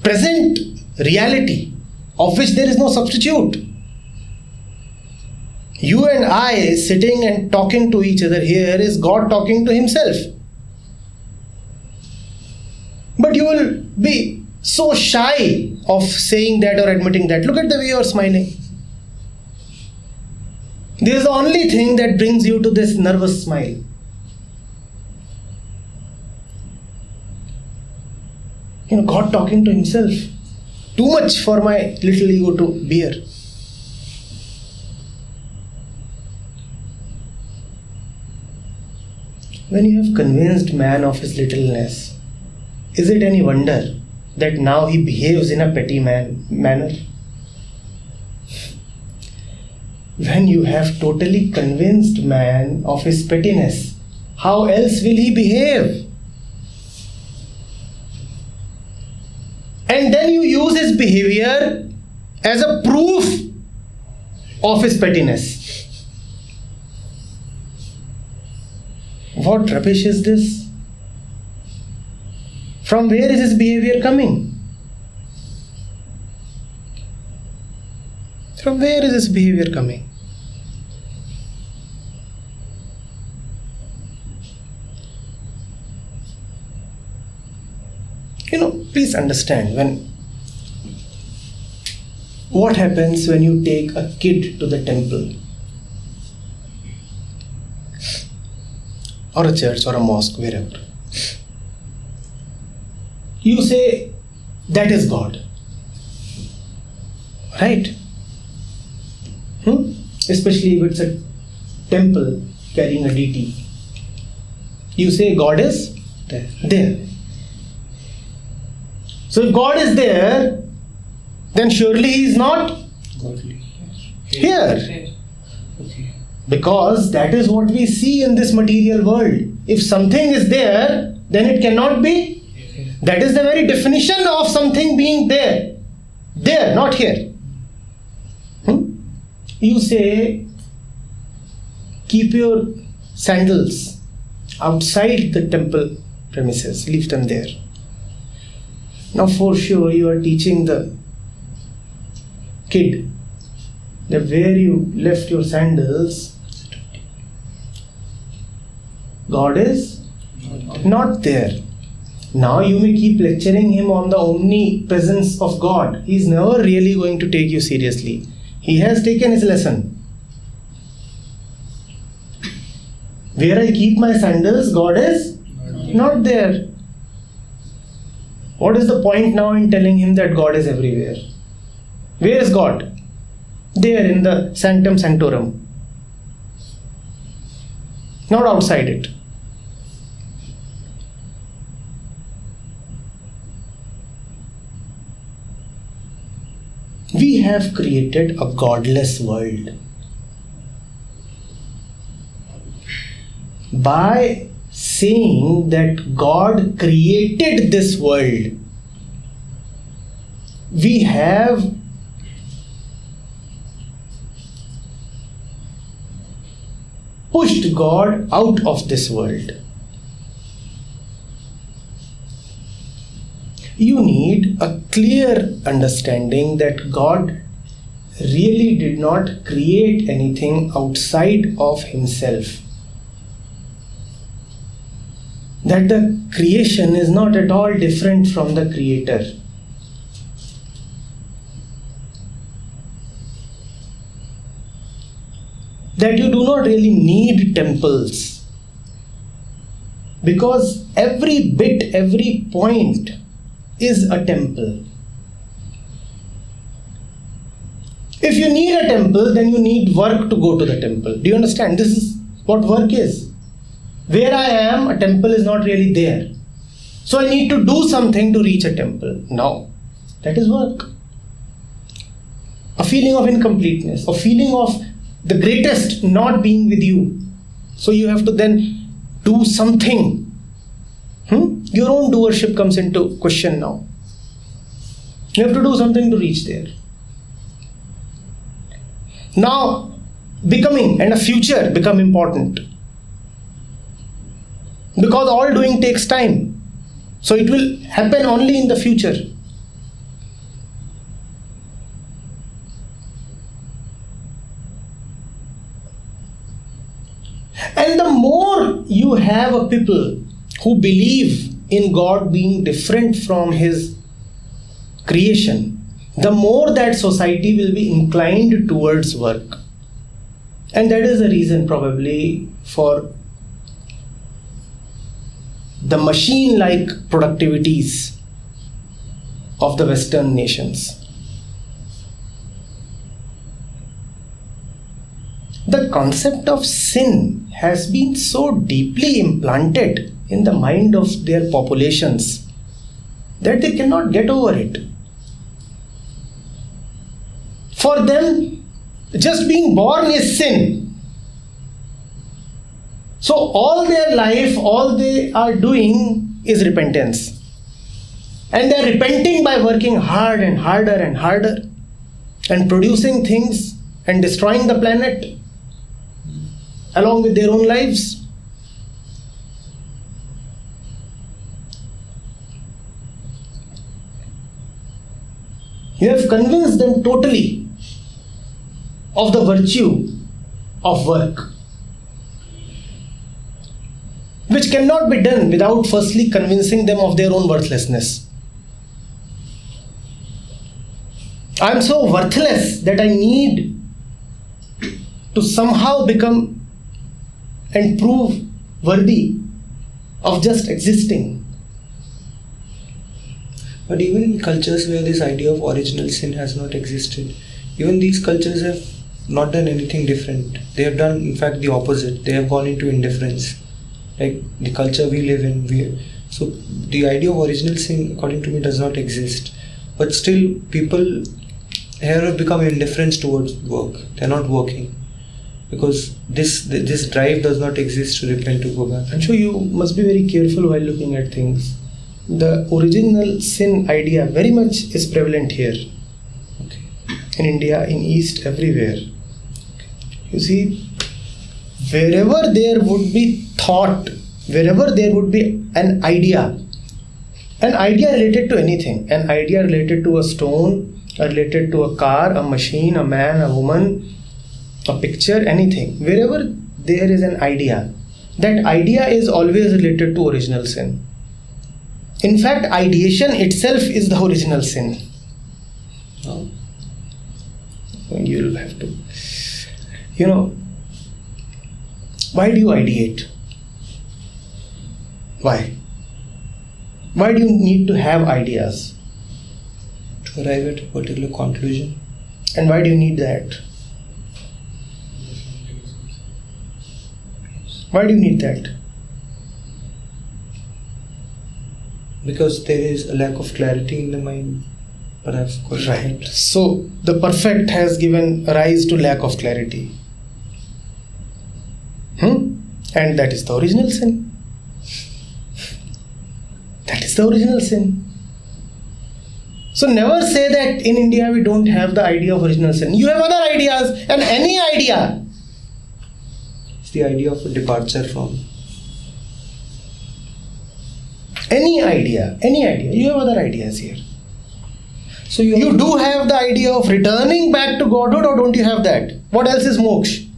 present reality of which there is no substitute. You and I sitting and talking to each other here is God talking to Himself. But you will be so shy of saying that or admitting that. Look at the way you are smiling. This is the only thing that brings you to this nervous smile. You know, God talking to Himself. Too much for my little ego to bear. When you have convinced man of his littleness, is it any wonder that now he behaves in a petty man manner. When you have totally convinced man of his pettiness how else will he behave? And then you use his behavior as a proof of his pettiness. What rubbish is this? From where is his behavior coming? From where is his behavior coming? You know, please understand when what happens when you take a kid to the temple or a church or a mosque, wherever. You say that is God. Right? Hmm? Especially if it's a temple carrying a deity. You say God is There. there. So if God is there, then surely He is not Godly. here. Okay. Because that is what we see in this material world. If something is there, then it cannot be. That is the very definition of something being there. There, not here. Hmm? You say, keep your sandals outside the temple premises, leave them there. Now, for sure, you are teaching the kid that where you left your sandals, God is not there. Now you may keep lecturing him on the omnipresence of God. He is never really going to take you seriously. He has taken his lesson. Where I keep my sandals, God is not there. What is the point now in telling him that God is everywhere? Where is God? There in the sanctum sanctorum, not outside it. We have created a godless world. By saying that God created this world, we have pushed God out of this world. You need a clear understanding that God really did not create anything outside of Himself. That the creation is not at all different from the Creator. that you do not really need temples because every bit, every point is a temple. If you need a temple, then you need work to go to the temple. Do you understand? This is what work is. Where I am, a temple is not really there. So I need to do something to reach a temple. Now, that is work. A feeling of incompleteness, a feeling of the greatest not being with you. So you have to then do something. Hmm? Your own doership comes into question now. You have to do something to reach there. Now, becoming and a future become important. Because all doing takes time. So it will happen only in the future. And the more you have a people who believe in God being different from His creation, the more that society will be inclined towards work. And that is the reason, probably, for the machine like productivities of the Western nations. The concept of sin has been so deeply implanted in the mind of their populations that they cannot get over it. For them, just being born is sin. So, all their life, all they are doing is repentance. And they are repenting by working hard and harder and harder and producing things and destroying the planet along with their own lives. You have convinced them totally of the virtue of work, which cannot be done without firstly convincing them of their own worthlessness. I am so worthless that I need to somehow become and prove worthy of just existing. But even in cultures where this idea of original sin has not existed, even these cultures have not done anything different. They have done, in fact, the opposite. They have gone into indifference. Like the culture we live in, we so the idea of original sin, according to me, does not exist. But still, people here have become indifferent towards work. They're not working because this this drive does not exist to repent to go back. I'm sure you must be very careful while looking at things. The original sin idea very much is prevalent here. Okay. In India, in East, everywhere. You see, wherever there would be thought, wherever there would be an idea, an idea related to anything, an idea related to a stone, related to a car, a machine, a man, a woman, a picture, anything, wherever there is an idea, that idea is always related to original sin. In fact, ideation itself is the original sin. You'll have to. You know, why do you ideate? Why? Why do you need to have ideas? To arrive at a particular conclusion. And why do you need that? Why do you need that? Because there is a lack of clarity in the mind, perhaps. Right. So the perfect has given rise to lack of clarity. Hmm? And that is the original sin. That is the original sin. So never say that in India we don't have the idea of original sin. You have other ideas and any idea. It's the idea of a departure from. Any idea. Any idea. You have other ideas here. So you, You do have the idea of returning back to Godhood or don't you have that? What else is moksha?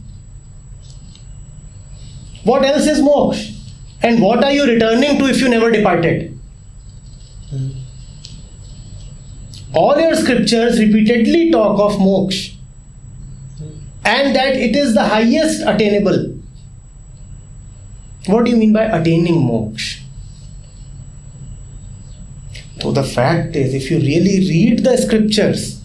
What else is moksha? And what are you returning to if you never departed? Hmm. All your scriptures repeatedly talk of moksha and that it is the highest attainable. What do you mean by attaining moksha? So the fact is, if you really read the scriptures,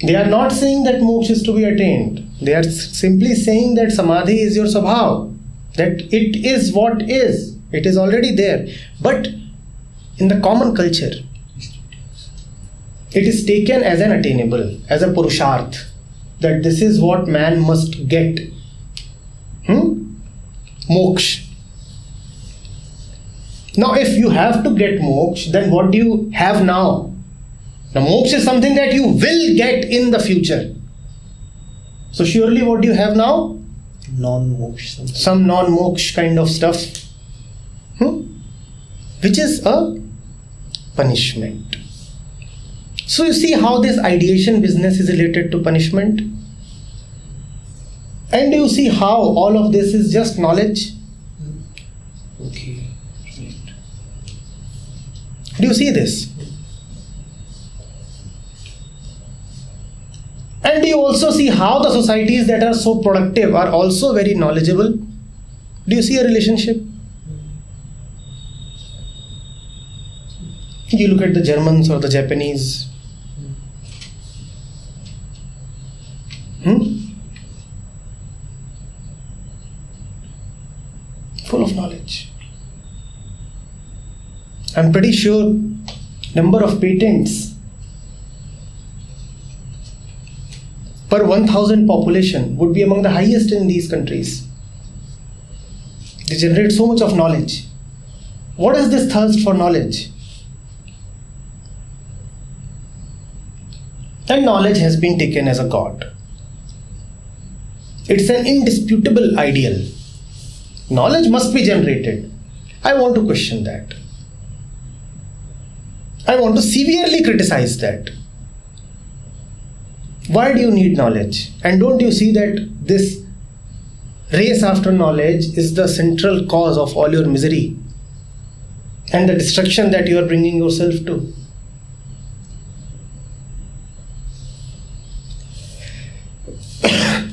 they are not saying that moksha is to be attained. They are simply saying that samadhi is your swabhav, that it is what is. It is already there. But in the common culture, it is taken as an attainable, as a purusharth, that this is what man must get. Hmm? Moksha. Now, if you have to get moksha, then what do you have now? Now, moksha is something that you will get in the future. So, surely, what do you have now? non-moksha. Some non moksha kind of stuff, hmm? which is a punishment. So, you see how this ideation business is related to punishment? And you see how all of this is just knowledge? Okay. Right. Do you see this? And do you also see how the societies that are so productive are also very knowledgeable? Do you see a relationship? You look at the Germans or the Japanese. Hmm? Full of knowledge. I'm pretty sure number of patents per 1000 population would be among the highest in these countries. They generate so much of knowledge. What is this thirst for knowledge? And knowledge has been taken as a god. It's an indisputable ideal. Knowledge must be generated. I want to question that. I want to severely criticize that. Why do you need knowledge? And don't you see that this race after knowledge is the central cause of all your misery and the destruction that you are bringing yourself to?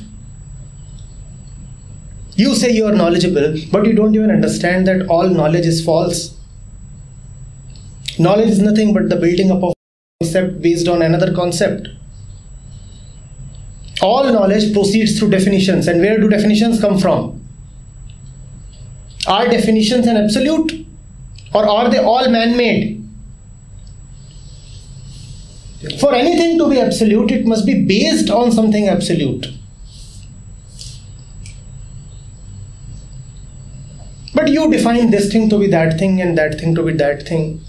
you say you are knowledgeable, but you don't even understand that all knowledge is false. Knowledge is nothing but the building up of concept based on another concept. All knowledge proceeds through definitions, and where do definitions come from? Are definitions an absolute, or are they all man made? For anything to be absolute, it must be based on something absolute. But you define this thing to be that thing and that thing to be that thing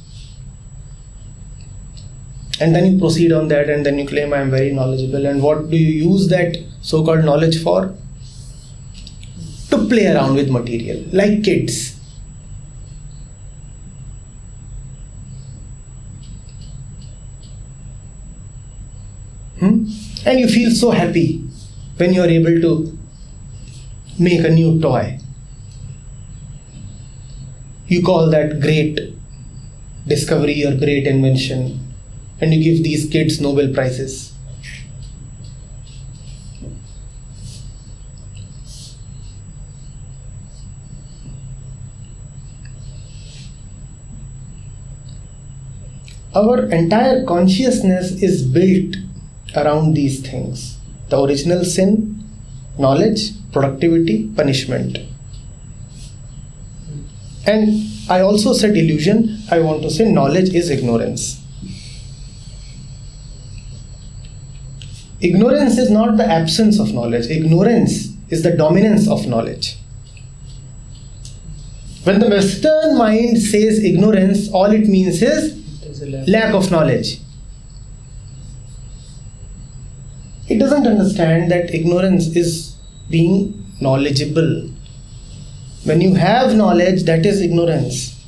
and then you proceed on that and then you claim i am very knowledgeable. And what do you use that so called knowledge for? To play around with material like kids. Hmm? and you feel so happy when you are able to make a new toy. You call that great discovery or great invention and you give these kids Nobel Prizes. Our entire consciousness is built around these things the original sin, knowledge, productivity, punishment. And I also said illusion, I want to say knowledge is ignorance. Ignorance is not the absence of knowledge, ignorance is the dominance of knowledge. When the Western mind says ignorance, all it means is lack of knowledge. It doesn't understand that ignorance is being knowledgeable. When you have knowledge, that is ignorance.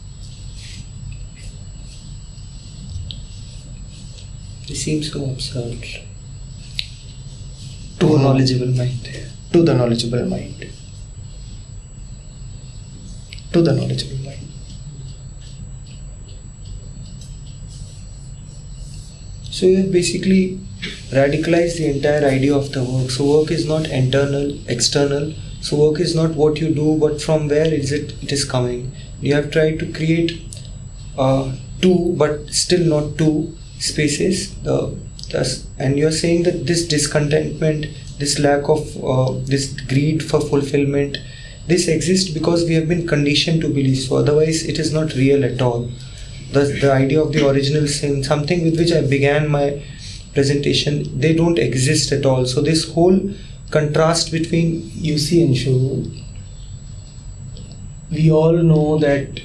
It seems so absurd to a knowledgeable mind. To the knowledgeable mind. To the knowledgeable mind. So you have basically radicalized the entire idea of the work. So work is not internal, external. So work is not what you do, but from where is it it is coming. You have tried to create uh, two, but still not two spaces. The Thus, and you're saying that this discontentment, this lack of uh, this greed for fulfillment, this exists because we have been conditioned to believe so. Otherwise, it is not real at all. Thus, the idea of the original sin, something with which I began my presentation, they don't exist at all. So this whole contrast between you see Anshu, we all know that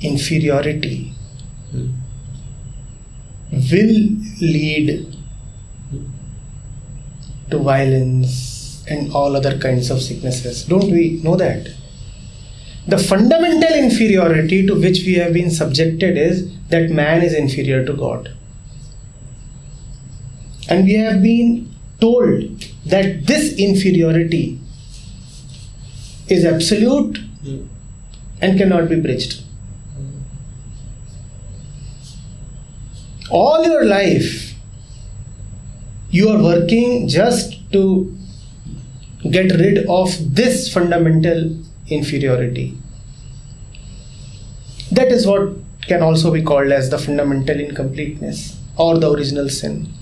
inferiority. Hmm will lead to violence and all other kinds of sicknesses. Don't we know that? The fundamental inferiority to which we have been subjected is that man is inferior to God. And we have been told that this inferiority is absolute hmm. and cannot be bridged. All your life you are working just to get rid of this fundamental inferiority. That is what can also be called as the fundamental incompleteness or the original sin.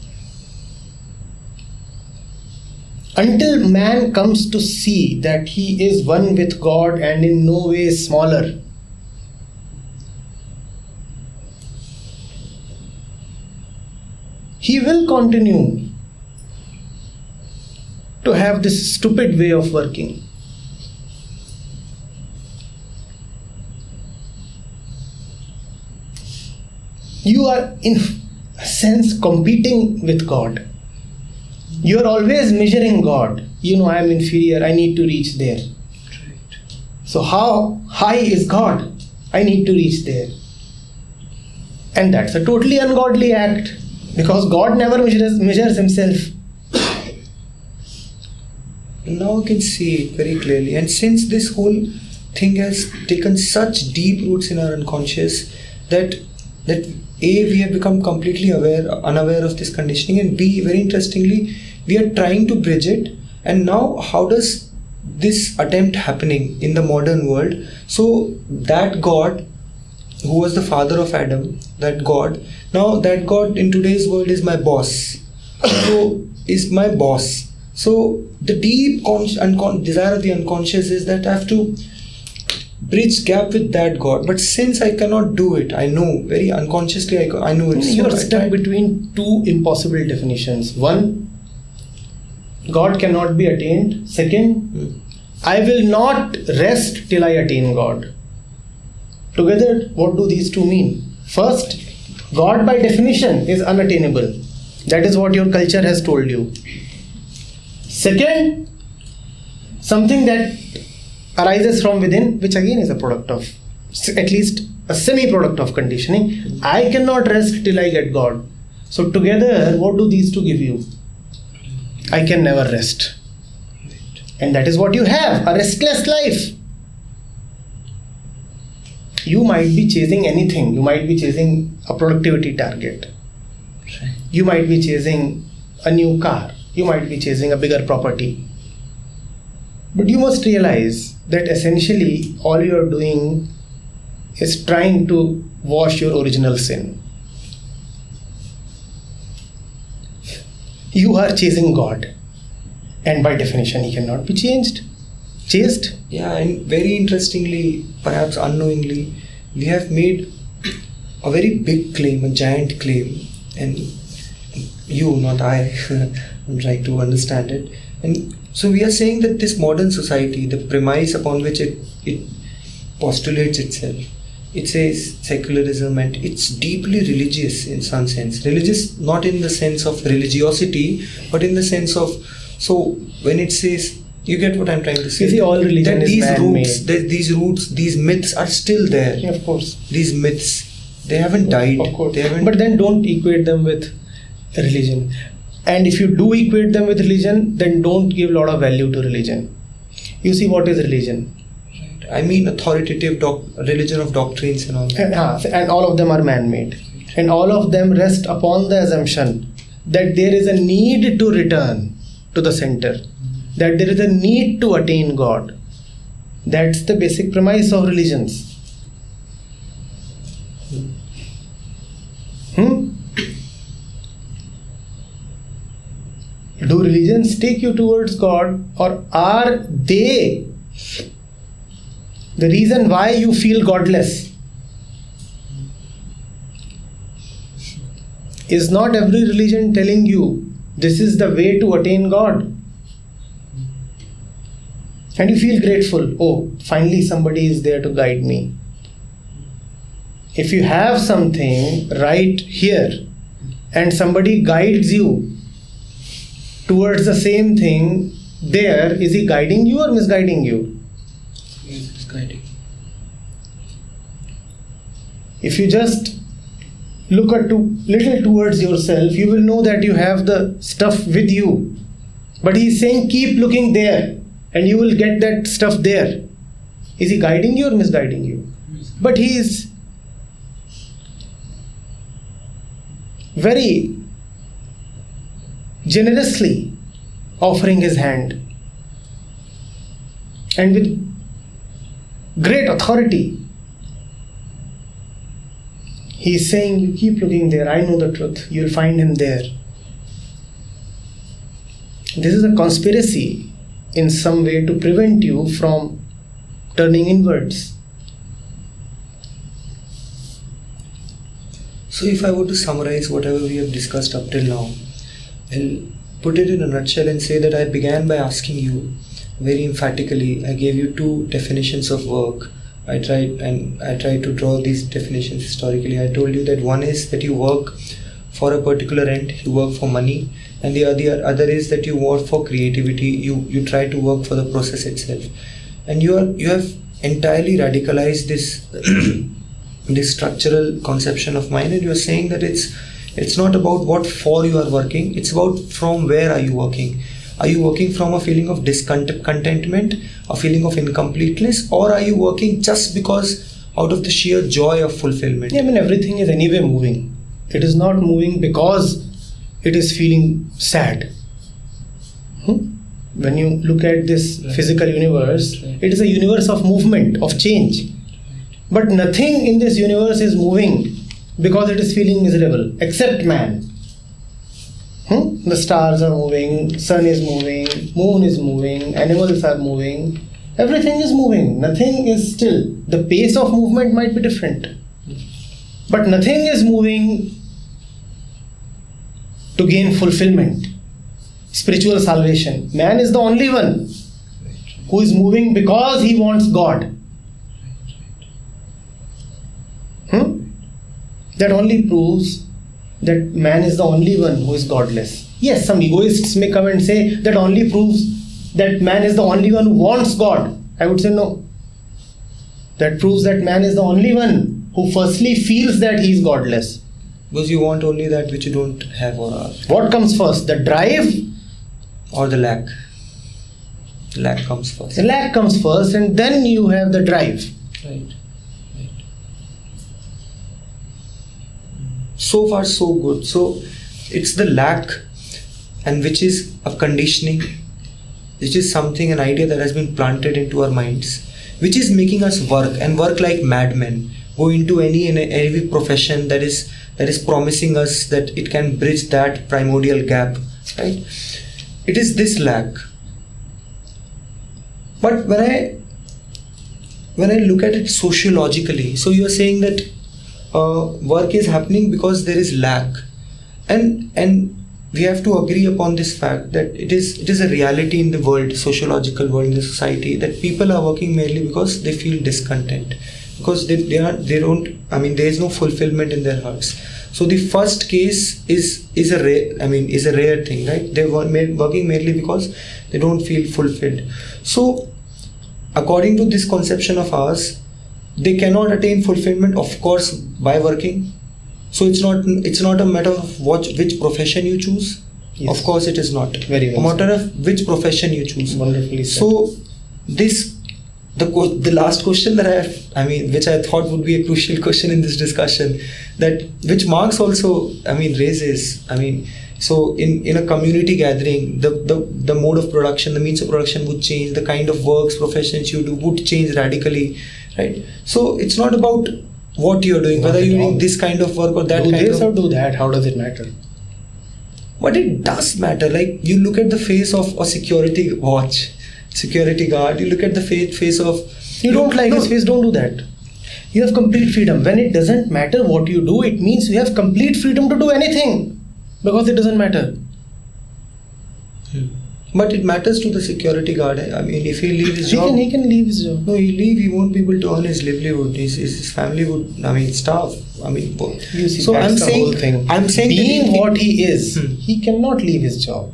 Until man comes to see that he is one with God and in no way smaller he will continue to have this stupid way of working. You are, in a sense, competing with God. You are always measuring God. You know, I am inferior, I need to reach there. So, how high is God? I need to reach there. And that's a totally ungodly act because God never measures, measures himself. Now I can see it very clearly. And since this whole thing has taken such deep roots in our unconscious that that a we have become completely aware unaware of this conditioning and b very interestingly we are trying to bridge it and now how does this attempt happening in the modern world so that god who was the father of adam that god now that god in today's world is my boss so is my boss so the deep con- uncon- desire of the unconscious is that i have to bridge gap with that god but since i cannot do it i know very unconsciously i, I know it You're so stuck between two impossible definitions. One, God cannot be attained. Second, Hmm. I will not rest till I attain God. Together, what do these two mean? First, God by definition is unattainable. That is what your culture has told you. Second, something that arises from within, which again is a product of, at least a semi product of conditioning. I cannot rest till I get God. So, together, what do these two give you? I can never rest. And that is what you have a restless life. You might be chasing anything, you might be chasing a productivity target, you might be chasing a new car, you might be chasing a bigger property. But you must realize that essentially all you are doing is trying to wash your original sin. You are chasing God, and by definition, He cannot be changed, chased. Yeah, and very interestingly, perhaps unknowingly, we have made a very big claim, a giant claim, and you, not I, I'm trying to understand it. And so we are saying that this modern society, the premise upon which it, it postulates itself, it says secularism and it's deeply religious in some sense. Religious not in the sense of religiosity, but in the sense of so when it says you get what I'm trying to say. You see, all religion that is these man-made. roots, that these roots, these myths are still there. Yeah, of course. These myths, they haven't died. Of course. They haven't. But then don't equate them with religion. And if you do equate them with religion, then don't give a lot of value to religion. You see, what is religion? Right. I mean, authoritative doc- religion of doctrines and all. And, ah, and all of them are man made. And all of them rest upon the assumption that there is a need to return to the center, that there is a need to attain God. That's the basic premise of religions. Hmm? Do religions take you towards God, or are they the reason why you feel godless? Is not every religion telling you this is the way to attain God? And you feel grateful, oh, finally somebody is there to guide me. If you have something right here and somebody guides you towards the same thing there, is he guiding you or misguiding you? It's guiding. If you just look at to, little towards yourself, you will know that you have the stuff with you. But he is saying, keep looking there, and you will get that stuff there. Is he guiding you or misguiding you? But he is very generously offering his hand. And with great authority he is saying you keep looking there. I know the truth. You'll find him there. This is a conspiracy in some way to prevent you from turning inwards So, if I were to summarize whatever we have discussed up till now, I'll put it in a nutshell and say that I began by asking you very emphatically. I gave you two definitions of work. I tried and I tried to draw these definitions historically. I told you that one is that you work for a particular end, you work for money, and the other other is that you work for creativity. You you try to work for the process itself, and you are you have entirely radicalized this this structural conception of mind and you're saying that it's it's not about what for you are working. It's about from where are you working. Are you working from a feeling of discontentment a feeling of incompleteness or are you working just because out of the sheer joy of fulfillment? Yeah, i mean everything is anyway moving. It is not moving because it is feeling sad hmm? when you look at this physical universe it is a universe of movement of change but nothing in this universe is moving because it is feeling miserable except man. Hmm? The stars are moving, sun is moving, moon is moving, animals are moving, everything is moving, nothing is still. The pace of movement might be different, but nothing is moving to gain fulfillment, spiritual salvation. Man is the only one who is moving because he wants God. Hmm? that only proves that man is the only one who is godless. Yes, some egoists may come and say that only proves that man is the only one who wants God. I would say no. That proves that man is the only one who firstly feels that he is godless. Because you want only that which you don't have or are. What comes first, the drive or the lack? The lack comes first. The lack comes first, and then you have the drive. Right. right. so far so good so it's the lack and which is a conditioning which is something an idea that has been planted into our minds which is making us work and work like madmen go into any and every profession that is that is promising us that it can bridge that primordial gap right? It is this lack. But when i when i look at it sociologically so you are saying that uh, work is happening because there is lack. And and we have to agree upon this fact that it is it is a reality in the world sociological world in the society that people are working merely because they feel discontent because they, they are they don't i mean there is no fulfillment in their hearts. So the first case is is a rare i mean is a rare thing right? They're working merely because they don't feel fulfilled. So according to this conception of ours they cannot attain fulfillment of course by working. So it's not it's not a matter of what which profession you choose. Yes. of course it is not. Very well a matter of which profession you choose. Wonderfully said. so this the the last question that I have, I mean, which I thought would be a crucial question in this discussion, that which Marx also, I mean, raises. I mean, so in in a community gathering, the the the mode of production, the means of production would change. The kind of works, professions you do would change radically right so it's not about what you're doing not whether you're doing this kind of work or that do kind this of or do that how does it matter but it does matter like you look at the face of a security watch security guard you look at the face, face of you don't like no. his face don't do that you have complete freedom when it doesn't matter what you do it means you have complete freedom to do anything because it doesn't matter hmm. But it matters to the security guard. I mean, if he leaves his he job, can, he can leave his job. No, he leave. He won't be able to earn his livelihood. His, his family would. I mean, starve. I mean, you see, so I'm saying, thing. I'm saying, being he, what he is, hmm. he cannot leave his job.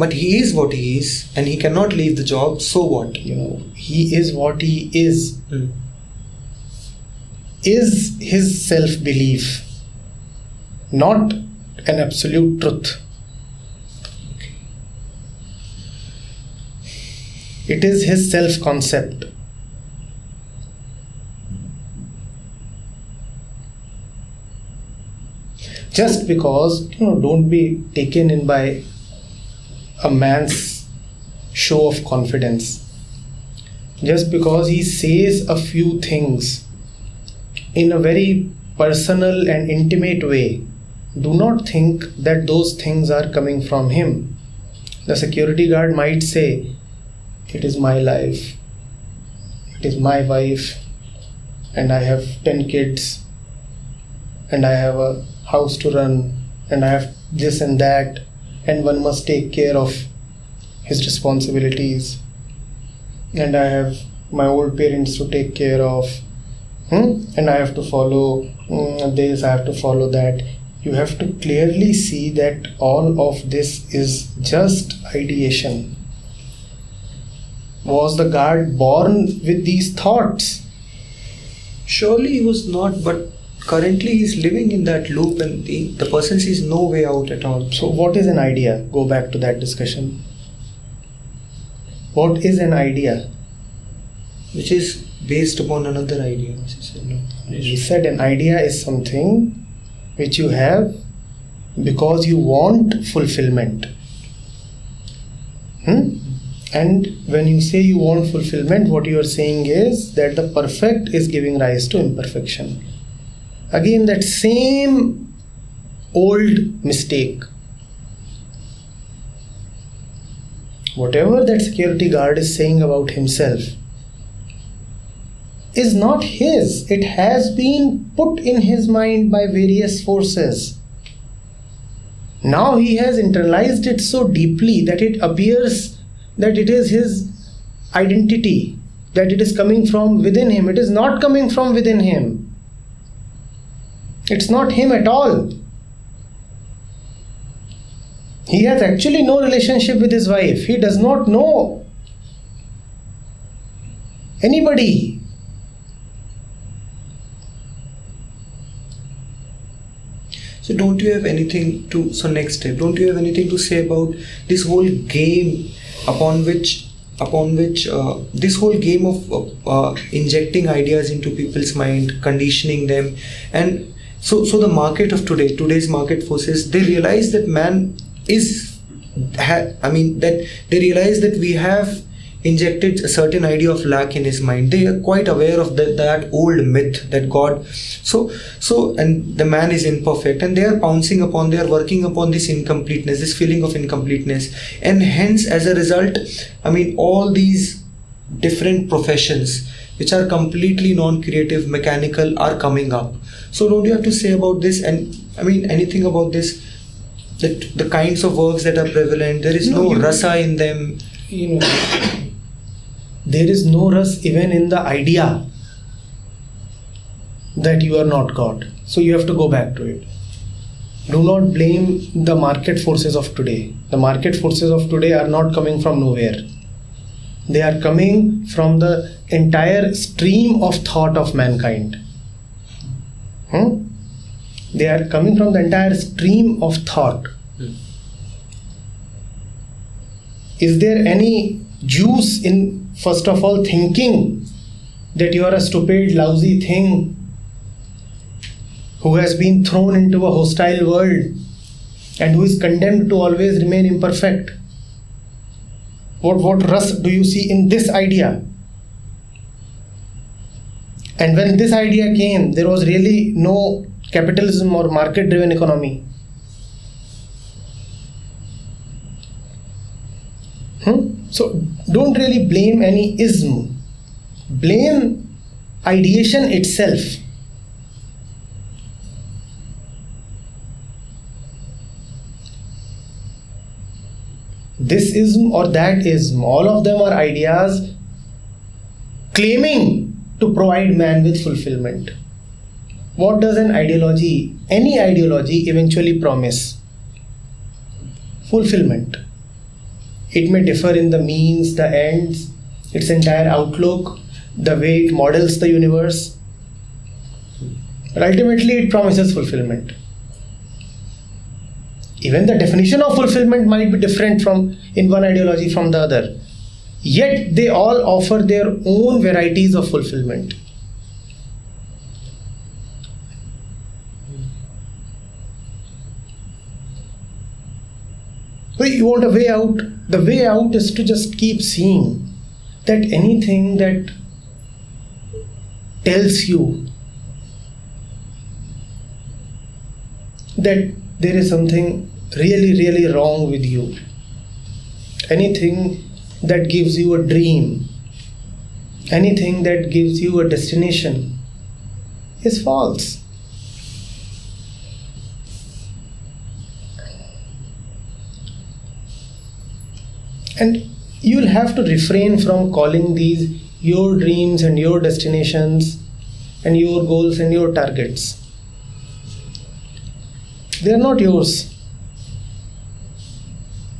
But he is what he is, and he cannot leave the job. So what? You know, he is what he is. Hmm. Is his self belief not an absolute truth? it is his self concept just because you know don't be taken in by a man's show of confidence. Just because he says a few things in a very personal and intimate way do not think that those things are coming from him. The security guard might say it is my life. It is my wife. And i have 10 kids. And i have a house to run. And i have this and that and one must take care of his responsibilities and i have my old parents to take care of hmm? and i have to follow mm, this i have to follow that you have to clearly see that all of this is just ideation was the guard born with these thoughts? Surely he was not, but currently he's living in that loop and the, the person sees no way out at all. So, what is an idea? Go back to that discussion. What is an idea? Which is based upon another idea. as you said, no? We said an idea is something which you have because you want fulfillment. Hmm? And when you say you want fulfillment, what you are saying is that the perfect is giving rise to imperfection. Again, that same old mistake. Whatever that security guard is saying about himself is not his, it has been put in his mind by various forces. Now he has internalized it so deeply that it appears that it is his identity, that it is coming from within him. It is not coming from within him. It's not him at all. He has actually no relationship with his wife. He does not know anybody. So don't you have anything to so next step? Don't you have anything to say about this whole game upon which upon which uh, this whole game of uh, uh, injecting ideas into people's mind, conditioning them, and so so the market of today, today's market forces, they realize that man is, ha- I mean that they realize that we have injected a certain idea of lack in his mind. They are quite aware of that, that old myth that god so so and the man is imperfect and they are pouncing upon they are working upon this incompleteness this feeling of incompleteness. And hence as a result i mean all these different professions which are completely non-creative mechanical are coming up so don't you have to say about this and i mean anything about this that the kinds of works that are prevalent there is No, no, rasa in them You know, there is no rasa even in the idea that you are not God. So you have to go back to it. Do not blame the market forces of today. The market forces of today are not coming from nowhere. They are coming from the entire stream of thought of mankind. Hmm? They are coming from the entire stream of thought. Is there any juice in, first of all, thinking that you are a stupid, lousy thing who has been thrown into a hostile world and who is condemned to always remain imperfect? What, what rasa do you see in this idea? And when this idea came, there was really no capitalism or market driven economy. Hmm? So don't really blame any ism. Blame ideation itself. This ism or that ism, all of them are ideas claiming to provide man with fulfillment. What does an ideology, any ideology, eventually promise? Fulfillment. It may differ in the means, the ends, its entire outlook, the way it models the universe. But ultimately, it promises fulfillment. Even the definition of fulfillment might be different from in one ideology from the other. Yet they all offer their own varieties of fulfillment. You want a way out. The way out is to just keep seeing that anything that tells you that there is something really, really wrong with you, anything that gives you a dream, anything that gives you a destination is false. And you'll have to refrain from calling these your dreams and your destinations and your goals and your targets. They are not yours.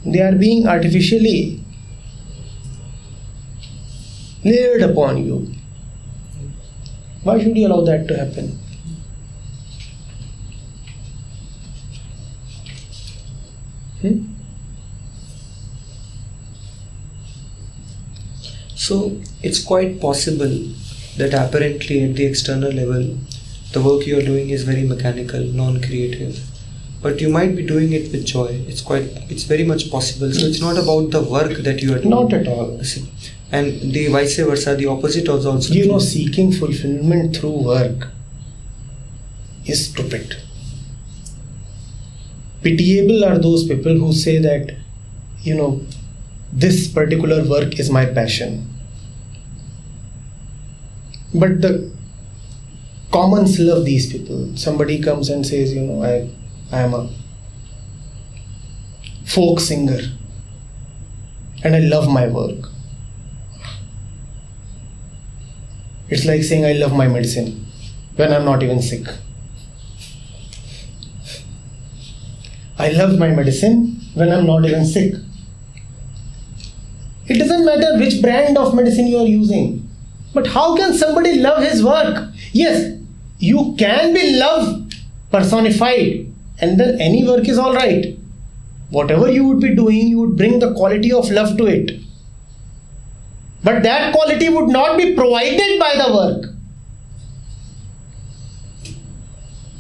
They are being artificially layered upon you. Why should you allow that to happen? Hmm? So it's quite possible that apparently at the external level, the work you are doing is very mechanical, non-creative, but you might be doing it with joy. It's quite, it's very much possible. So it's not about the work that you are doing. Not at all. And the vice versa, the opposite was also. You true. know, seeking fulfillment through work is stupid. Pitiable are those people who say that, you know, this particular work is my passion. But the commons love these people. Somebody comes and says, you know, I, I am a folk singer and I love my work. It's like saying I love my medicine when I'm not even sick. I love my medicine when I'm not even sick. It doesn't matter which brand of medicine you are using. But how can somebody love his work? Yes, you can be love personified, and then any work is all right. Whatever you would be doing, you would bring the quality of love to it. But that quality would not be provided by the work.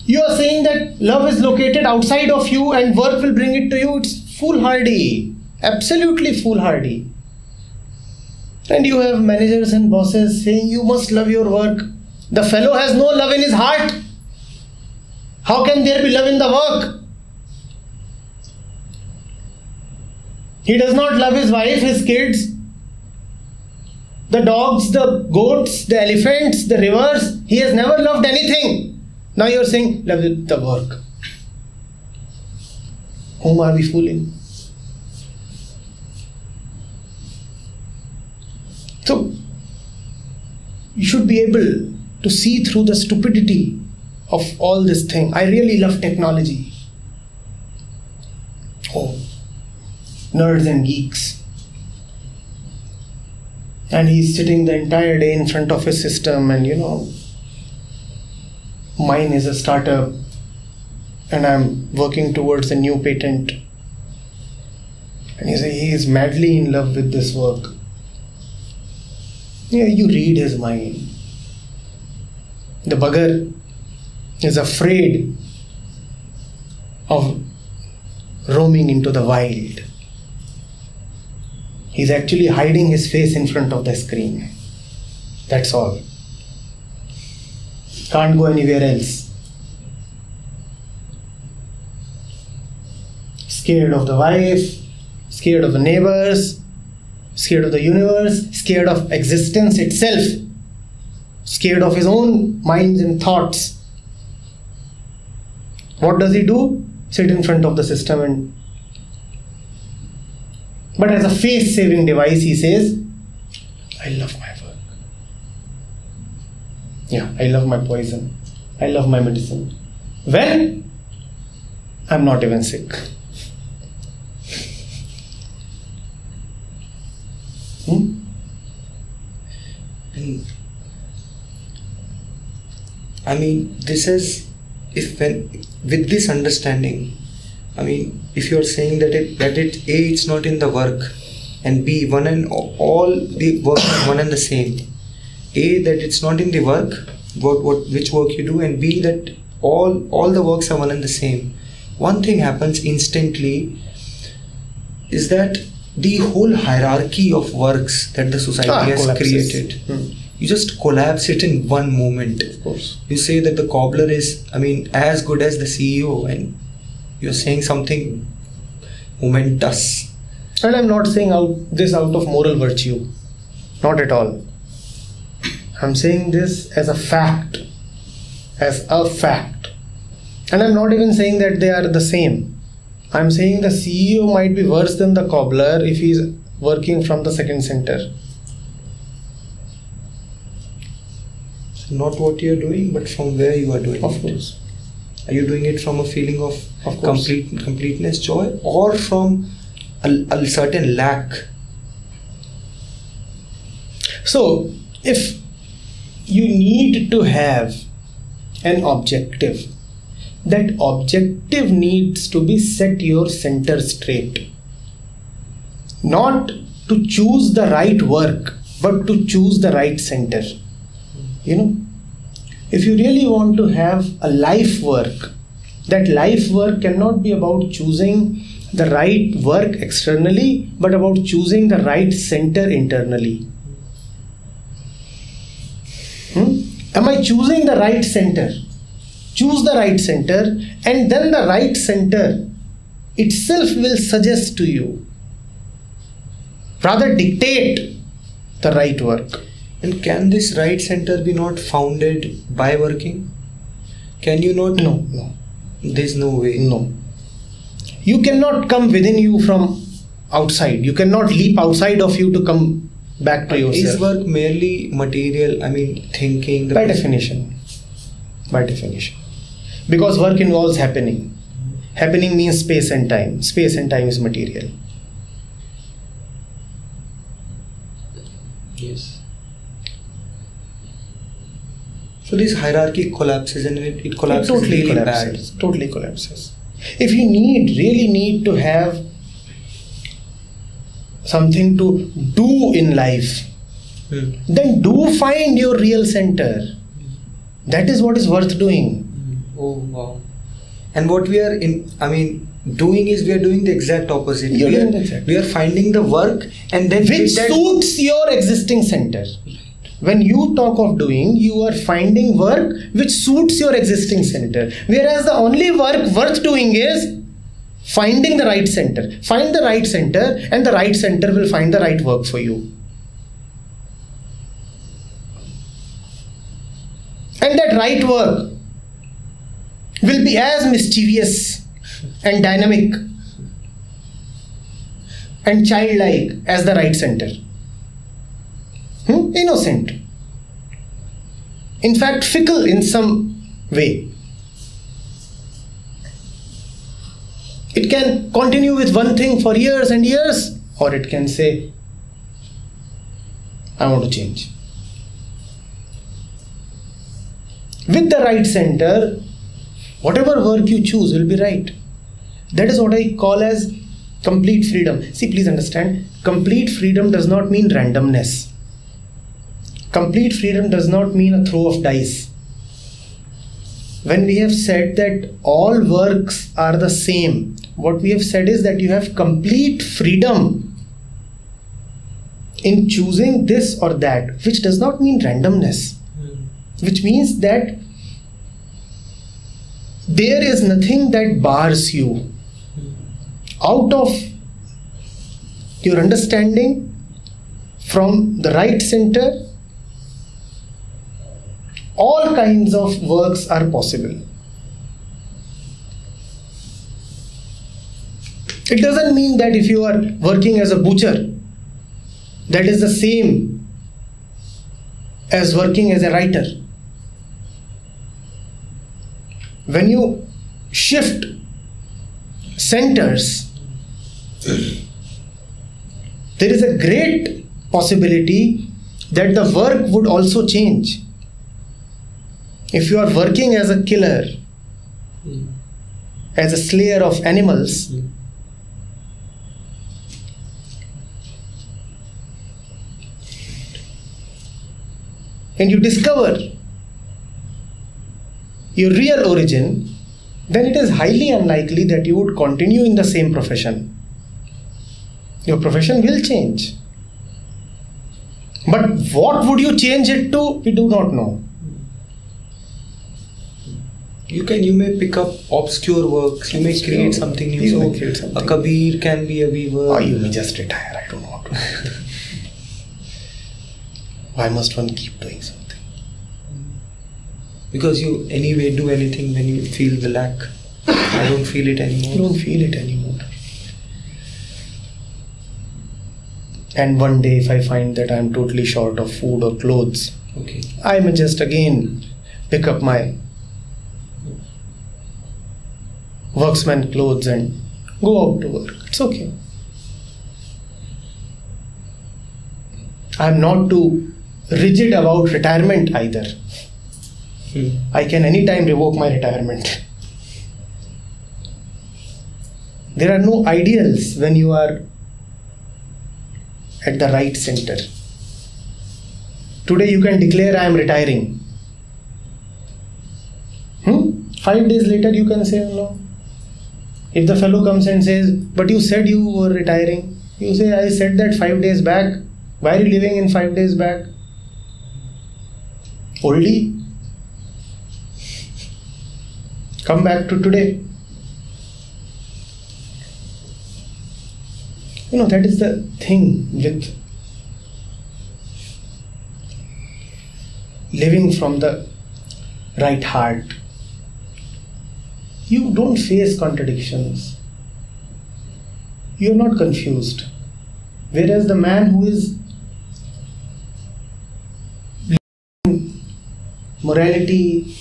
You are saying that love is located outside of you and work will bring it to you. It's foolhardy. Absolutely foolhardy. And you have managers and bosses saying you must love your work. The fellow has no love in his heart. How can there be love in the work? He does not love his wife, his kids, the dogs, the goats, the elephants, the rivers. He has never loved anything. Now you're saying, love the work. Whom are we fooling? So, you should be able to see through the stupidity of all this thing. I really love technology. Oh, nerds and geeks. And he's sitting the entire day in front of his system, and you know, mine is a startup, and I'm working towards a new patent. And he say he is madly in love with this work. Yeah, you read his mind. The bugger is afraid of roaming into the wild. He's actually hiding his face in front of the screen. That's all. Can't go anywhere else. Scared of the wife, scared of the neighbors, scared of the universe, scared of existence itself, scared of his own minds and thoughts. What does he do? Sit in front of the system and but as a face saving device, he says, I love my work. Yeah, I love my poison. I love my medicine. When I'm not even sick. Hmm? I mean, this is if when with this understanding, I mean, if you are saying that it that it a it's not in the work, and b one and all the work is one and the same. A that it's not in the work, what what which work you do, and b that all all the works are one and the same. One thing happens instantly is that the whole hierarchy of works that the society Ah, has collapses. created Hmm. you just collapse it in one moment Of course. you say that the cobbler is i mean as good as the ceo and you're saying something momentous And I'm not saying out this out of moral virtue. Not at all. I'm saying this as a fact. As a fact. And I'm not even saying that they are the same. I'm saying the CEO might be worse than the cobbler if he's working from the second center. not what you're doing but from where you are doing Of course. Are you doing it from a feeling of, Of complete completeness joy or from a, a certain lack So, if you need to have an objective. That objective needs to be set your center straight. Not to choose the right work, but to choose the right center. You know, if you really want to have a life work, that life work cannot be about choosing the right work externally, but about choosing the right center internally. Hmm? Am I choosing the right center? Choose the right center, and then the right center itself will suggest to you, rather dictate the right work. And can this right center be not founded by working? Can you not? No, no, There's no way. no. You cannot come within you from outside. You cannot leap outside of you to come back to yourself. Is work merely material? I mean, thinking. the by process- definition by definition because work involves happening happening means space and time space and time is material Yes. So this hierarchy collapses and it, it it collapses totally really collapses totally collapses if you need really need to have something to do in life bad. Hmm. then do find your real center that is what is worth doing Oh wow. And what we are in, I mean, doing is we are doing the exact opposite. We, are, exact- we are finding the work and then which suits your existing center. When you talk of doing, you are finding work which suits your existing center. Whereas the only work worth doing is finding the right center. Find the right center, and the right center will find the right work for you. And that right work will be as mischievous and dynamic and childlike as the right center. Hmm? Innocent. In fact, fickle in some way. It can continue with one thing for years and years, or it can say, I want to change. With the right center, whatever work you choose will be right. That is what I call as complete freedom. See, please understand, complete freedom does not mean randomness. Complete freedom does not mean a throw of dice. When we have said that all works are the same, what we have said is that you have complete freedom in choosing this or that, which does not mean randomness, hmm. which means that there is nothing that bars you hmm. out of your understanding from the right center all kinds of works are possible. It doesn't mean that if you are working as a butcher that is the same as working as a writer. When you shift centers there is a great possibility that the work would also change if you are working as a killer hmm. as a slayer of animals hmm. and you discover your real origin then it is highly unlikely that you would continue in the same profession. Your profession will change. But what would you change it to? We do not know You can you may pick up obscure works. You may Obscure create something new. You So create something. a Kabir can be a weaver. or you may just retire i don't know what to why must one keep doing something because you anyway do anything when you feel the lack. I don't feel it anymore. you don't feel it anymore and one day if i find that i'm totally short of food or clothes Okay. I may just again pick up my worksman clothes and go out to work. It's okay. I'm not too rigid about retirement either. Hmm. I can anytime revoke my retirement. There are no ideals when you are at the right center. Today you can declare I am retiring. Hmm? Five days later you can say no. If the fellow comes and says, But you said you were retiring, you say, I said that five days back. Why are you living in five days back? Oldie. Come back to today. You know, that is the thing with living from the right heart. You don't face contradictions. You're not confused. Whereas the man who is morality,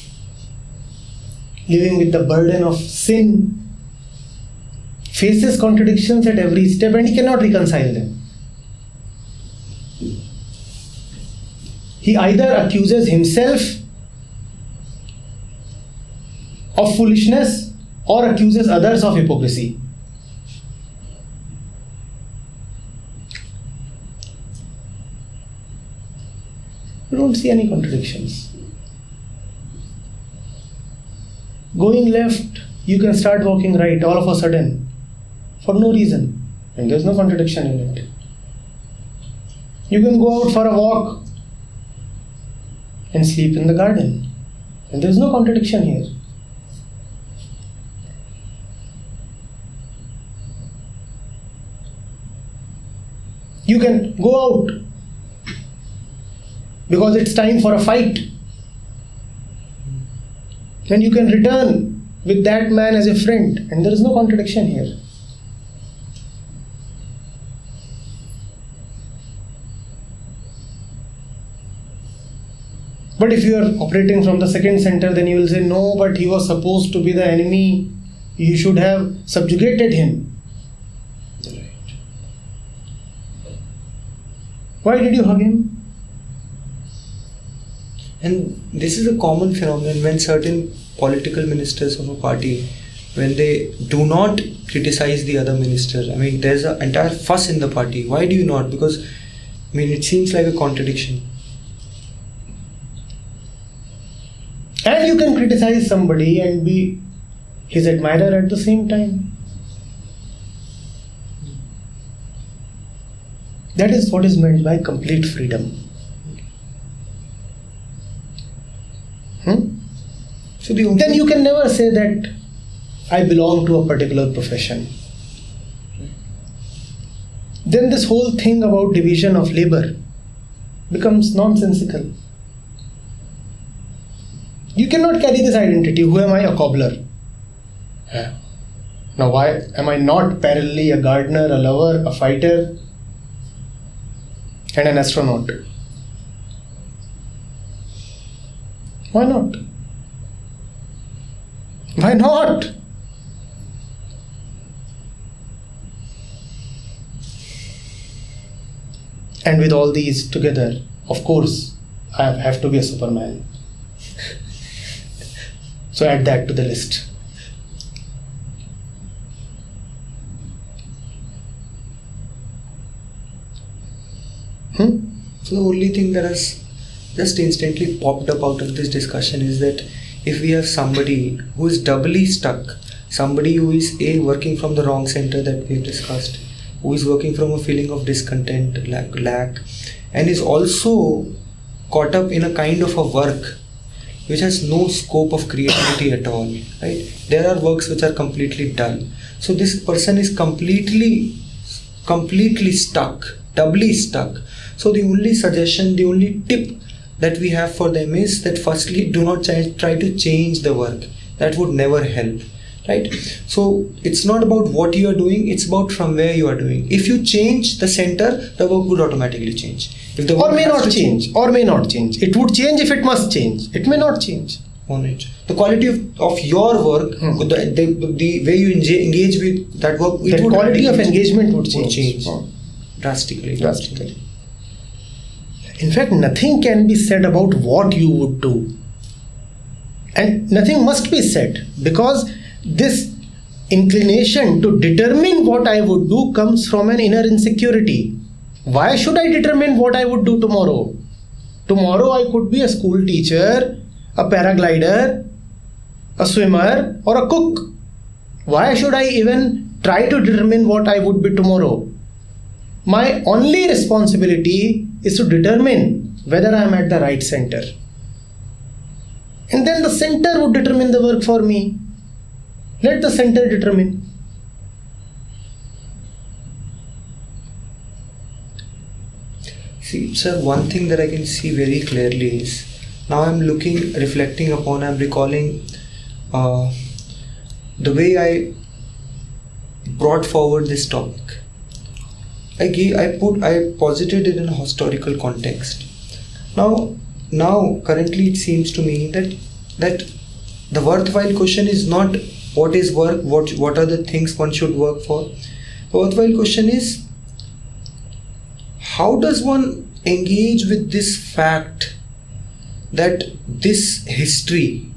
living with the burden of sin, faces contradictions at every step and he cannot reconcile them. He either accuses himself of foolishness or accuses others of hypocrisy. You don't see any contradictions. Going left, you can start walking right all of a sudden for no reason, and there's no contradiction in it. You can go out for a walk and sleep in the garden, and there's no contradiction here. You can go out because it's time for a fight. And you can return with that man as a friend, and there is no contradiction here. But if you are operating from the second center, then you will say, No, but he was supposed to be the enemy. You should have subjugated him. Why did you hug him? And this is a common phenomenon when certain political ministers of a party, when they do not criticize the other minister. I mean, there's an entire fuss in the party. Why do you not? Because, I mean, it seems like a contradiction. And you can criticize somebody and be his admirer at the same time. That is what is meant by complete freedom. Hmm? So the Then you can never say that I belong to a particular profession. Then this whole thing about division of labor becomes nonsensical. You cannot carry this identity. Who am I? A cobbler. Now, why am I not parallelly a gardener, a lover, a fighter, and an astronaut? Why not? Why not? And with all these together, of course, I have to be a Superman. so add that to the list. Hmm? So the only thing that has just instantly popped up out of this discussion is that if we have somebody who is doubly stuck, somebody who is a working from the wrong center that we've discussed, who is working from a feeling of discontent, lack, lack, and is also caught up in a kind of a work which has no scope of creativity at all. Right? There are works which are completely dull. So this person is completely, completely stuck, doubly stuck. So the only suggestion, the only tip that we have for them is that firstly, do not try, try to change the work. That would never help. Right? So it's not about what you are doing, it's about from where you are doing. If you change the center, the work would automatically change. If the Or may not to change, or may not change. It would change if it must change. It may not change. on it. The quality of, of your work, Hmm. the, the, the way you enga- engage with that work, would quality of engagement would would change. change. Hmm. drastically. Drastically. In fact, nothing can be said about what you would do. And nothing must be said because this inclination to determine what I would do comes from an inner insecurity. Why should I determine what I would do tomorrow? Tomorrow I could be a school teacher, a paraglider, a swimmer, or a cook. Why should I even try to determine what I would be tomorrow? My only responsibility is to determine whether I am at the right center. And then the center would determine the work for me. Let the center determine. See, sir, one thing that I can see very clearly is now I'm looking, reflecting upon, I'm recalling uh, the way I brought forward this topic. I gave, I put, I posited it in a historical context. Now, now, currently, it seems to me that that the worthwhile question is not what is work, what what are the things one should work for. The worthwhile question is how does one engage with this fact that this history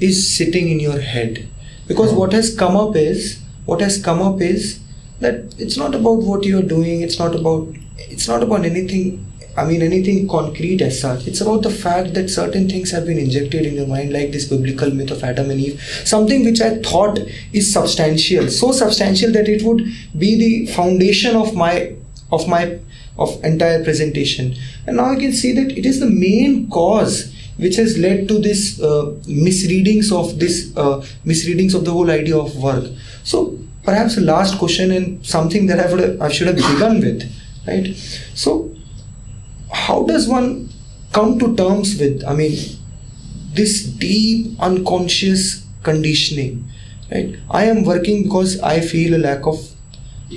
is sitting in your head because what has come up is what has come up is that it's not about what you're doing it's not about it's not about anything I mean, anything concrete as such. It's about the fact that certain things have been injected in your mind, like this biblical myth of Adam and Eve, something which I thought is substantial, so substantial that it would be the foundation of my of my of entire presentation. And now I can see that it is the main cause which has led to this uh, misreadings of this uh, misreadings of the whole idea of work. So perhaps the last question and something that I would I should have begun with, right? So how does one come to terms with i mean this deep unconscious conditioning right i am working because i feel a lack of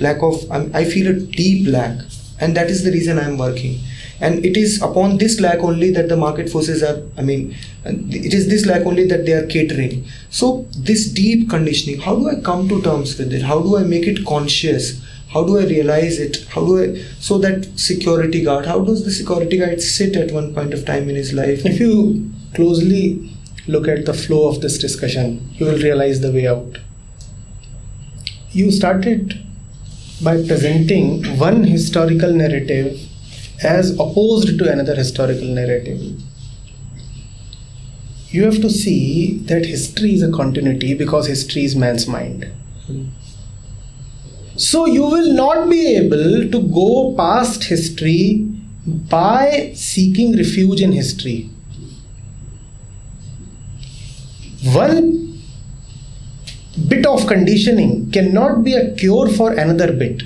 lack of i feel a deep lack and that is the reason i am working and it is upon this lack only that the market forces are i mean it is this lack only that they are catering. So this deep conditioning how do i come to terms with it? How do i make it conscious? How do i realize it? How do i so that security guard how does the security guard sit at one point of time in his life? If you closely look at the flow of this discussion you will realize the way out. You started by presenting one historical narrative as opposed to another historical narrative you have to see that history is a continuity because history is man's mind. So you will not be able to go past history by seeking refuge in history. One bit of conditioning cannot be a cure for another bit.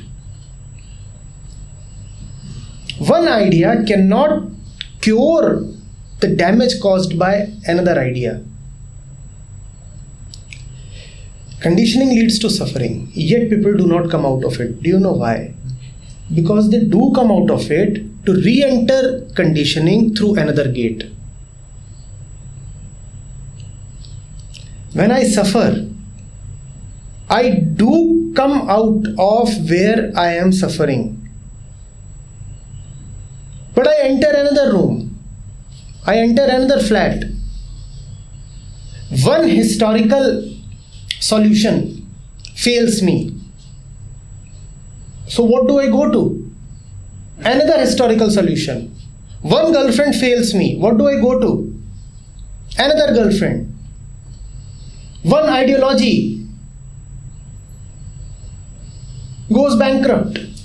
One idea cannot cure the damage caused by another idea. Conditioning leads to suffering, yet people do not come out of it. Do you know why? Because they do come out of it to re enter conditioning through another gate. When I suffer, I do come out of where I am suffering. But I enter another room, I enter another flat. One historical solution fails me. So, what do I go to? Another historical solution. One girlfriend fails me. What do I go to? Another girlfriend. One ideology goes bankrupt.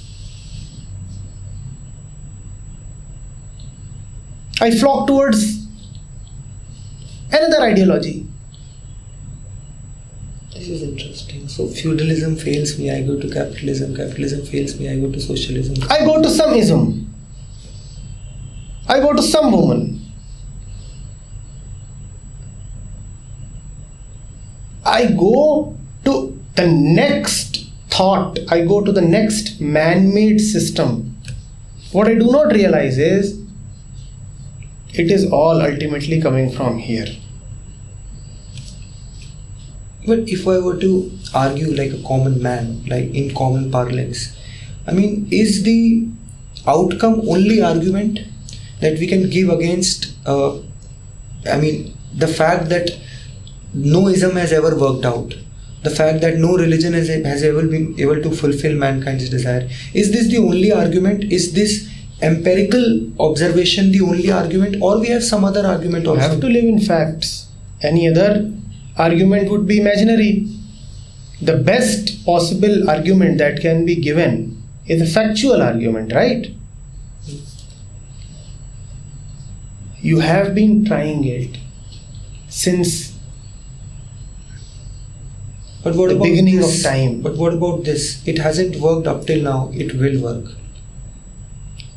I flock towards another ideology. This is interesting. So feudalism fails me, I go to capitalism. Capitalism fails me, I go to socialism. I go to some ism. I go to some woman. I go to the next thought. I go to the next man-made system. What I do not realize is it is all ultimately coming from here. But if I were to argue like a common man, like in common parlance, I mean, is the outcome only argument? that we can give against uh, i mean the fact that no ism has ever worked out the fact that no religion has, has ever been able to fulfill mankind's desire is this the only argument is this empirical observation the only argument or we have some other argument You also have to live in facts. Any other argument would be imaginary. The best possible argument that can be given is a factual argument, right? You have been trying it since but what the about beginning of this? time. but what about this it hasn't worked up till now it will work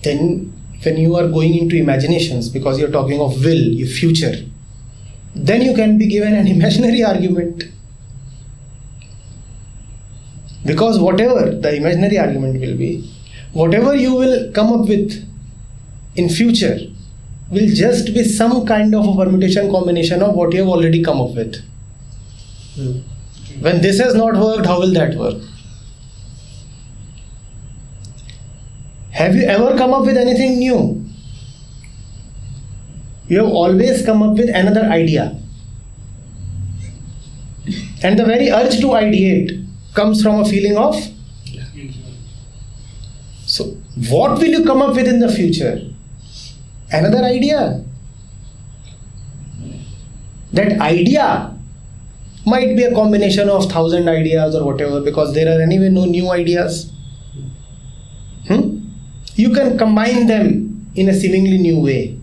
then when you are going into imaginations because you're talking of will your future then you can be given an imaginary argument. Because whatever the imaginary argument will be whatever you will come up with in future will just be some kind of a permutation combination of what you have already come up with. Hmm. when this has not worked how will that work have you ever come up with anything new? You have always come up with another idea. And the very urge to ideate comes from a feeling of? So what will you come up with in the future? Another idea? That idea might be a combination of thousand ideas or whatever because there are anyway no new ideas? You can combine them in a seemingly new way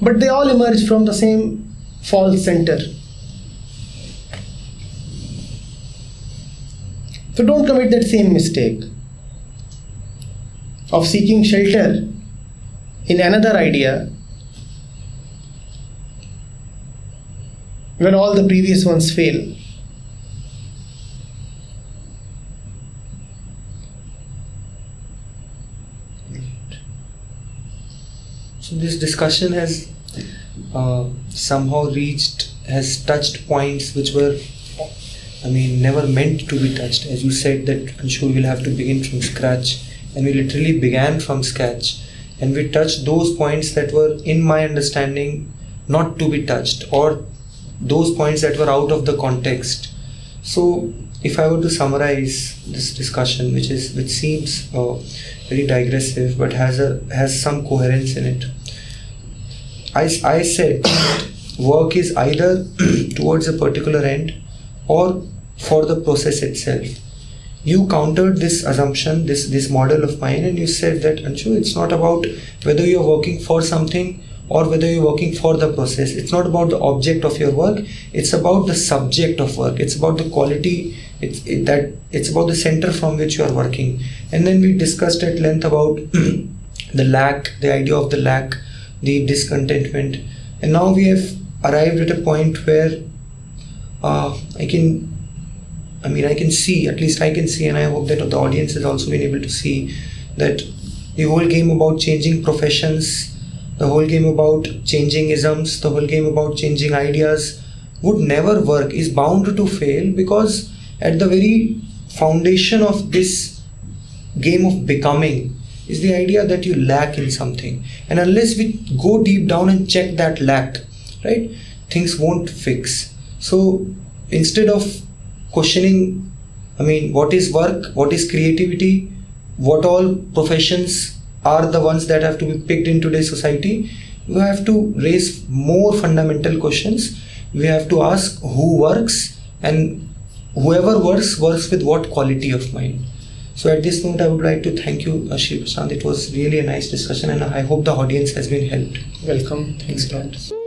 but they all emerge from the same false center so don't commit that same mistake of seeking shelter in another idea when all the previous ones fail. This discussion has uh, somehow reached, has touched points which were, I mean, never meant to be touched. As you said that I'm sure we'll have to begin from scratch, and we literally began from scratch, and we touched those points that were, in my understanding, not to be touched, or those points that were out of the context. So, if I were to summarize this discussion, which is which seems uh, very digressive but has a has some coherence in it, I, I said work is either towards a particular end or for the process itself. You countered this assumption, this this model of mine, and you said that Anshu, it's not about whether you're working for something or whether you're working for the process. It's not about the object of your work. It's about the subject of work. It's about the quality. It's it, that it's about the center from which you are working. And then we discussed at length about the lack, the idea of the lack, the discontentment, and now we have arrived at a point where uh, I can. I mean, I can see, at least I can see, and I hope that the audience has also been able to see that the whole game about changing professions, the whole game about changing isms, the whole game about changing ideas would never work, is bound to fail because at the very foundation of this game of becoming is the idea that you lack in something. And unless we go deep down and check that lack, right, things won't fix. So instead of questioning, I mean, what is work, what is creativity, what all professions are the ones that have to be picked in today's society, we have to raise more fundamental questions. We have to ask who works and whoever works works with what quality of mind. So at this point, I would like to thank you, Acharya Prashant. It was really a nice discussion, and I hope the audience has been helped. Welcome. Thanks a lot.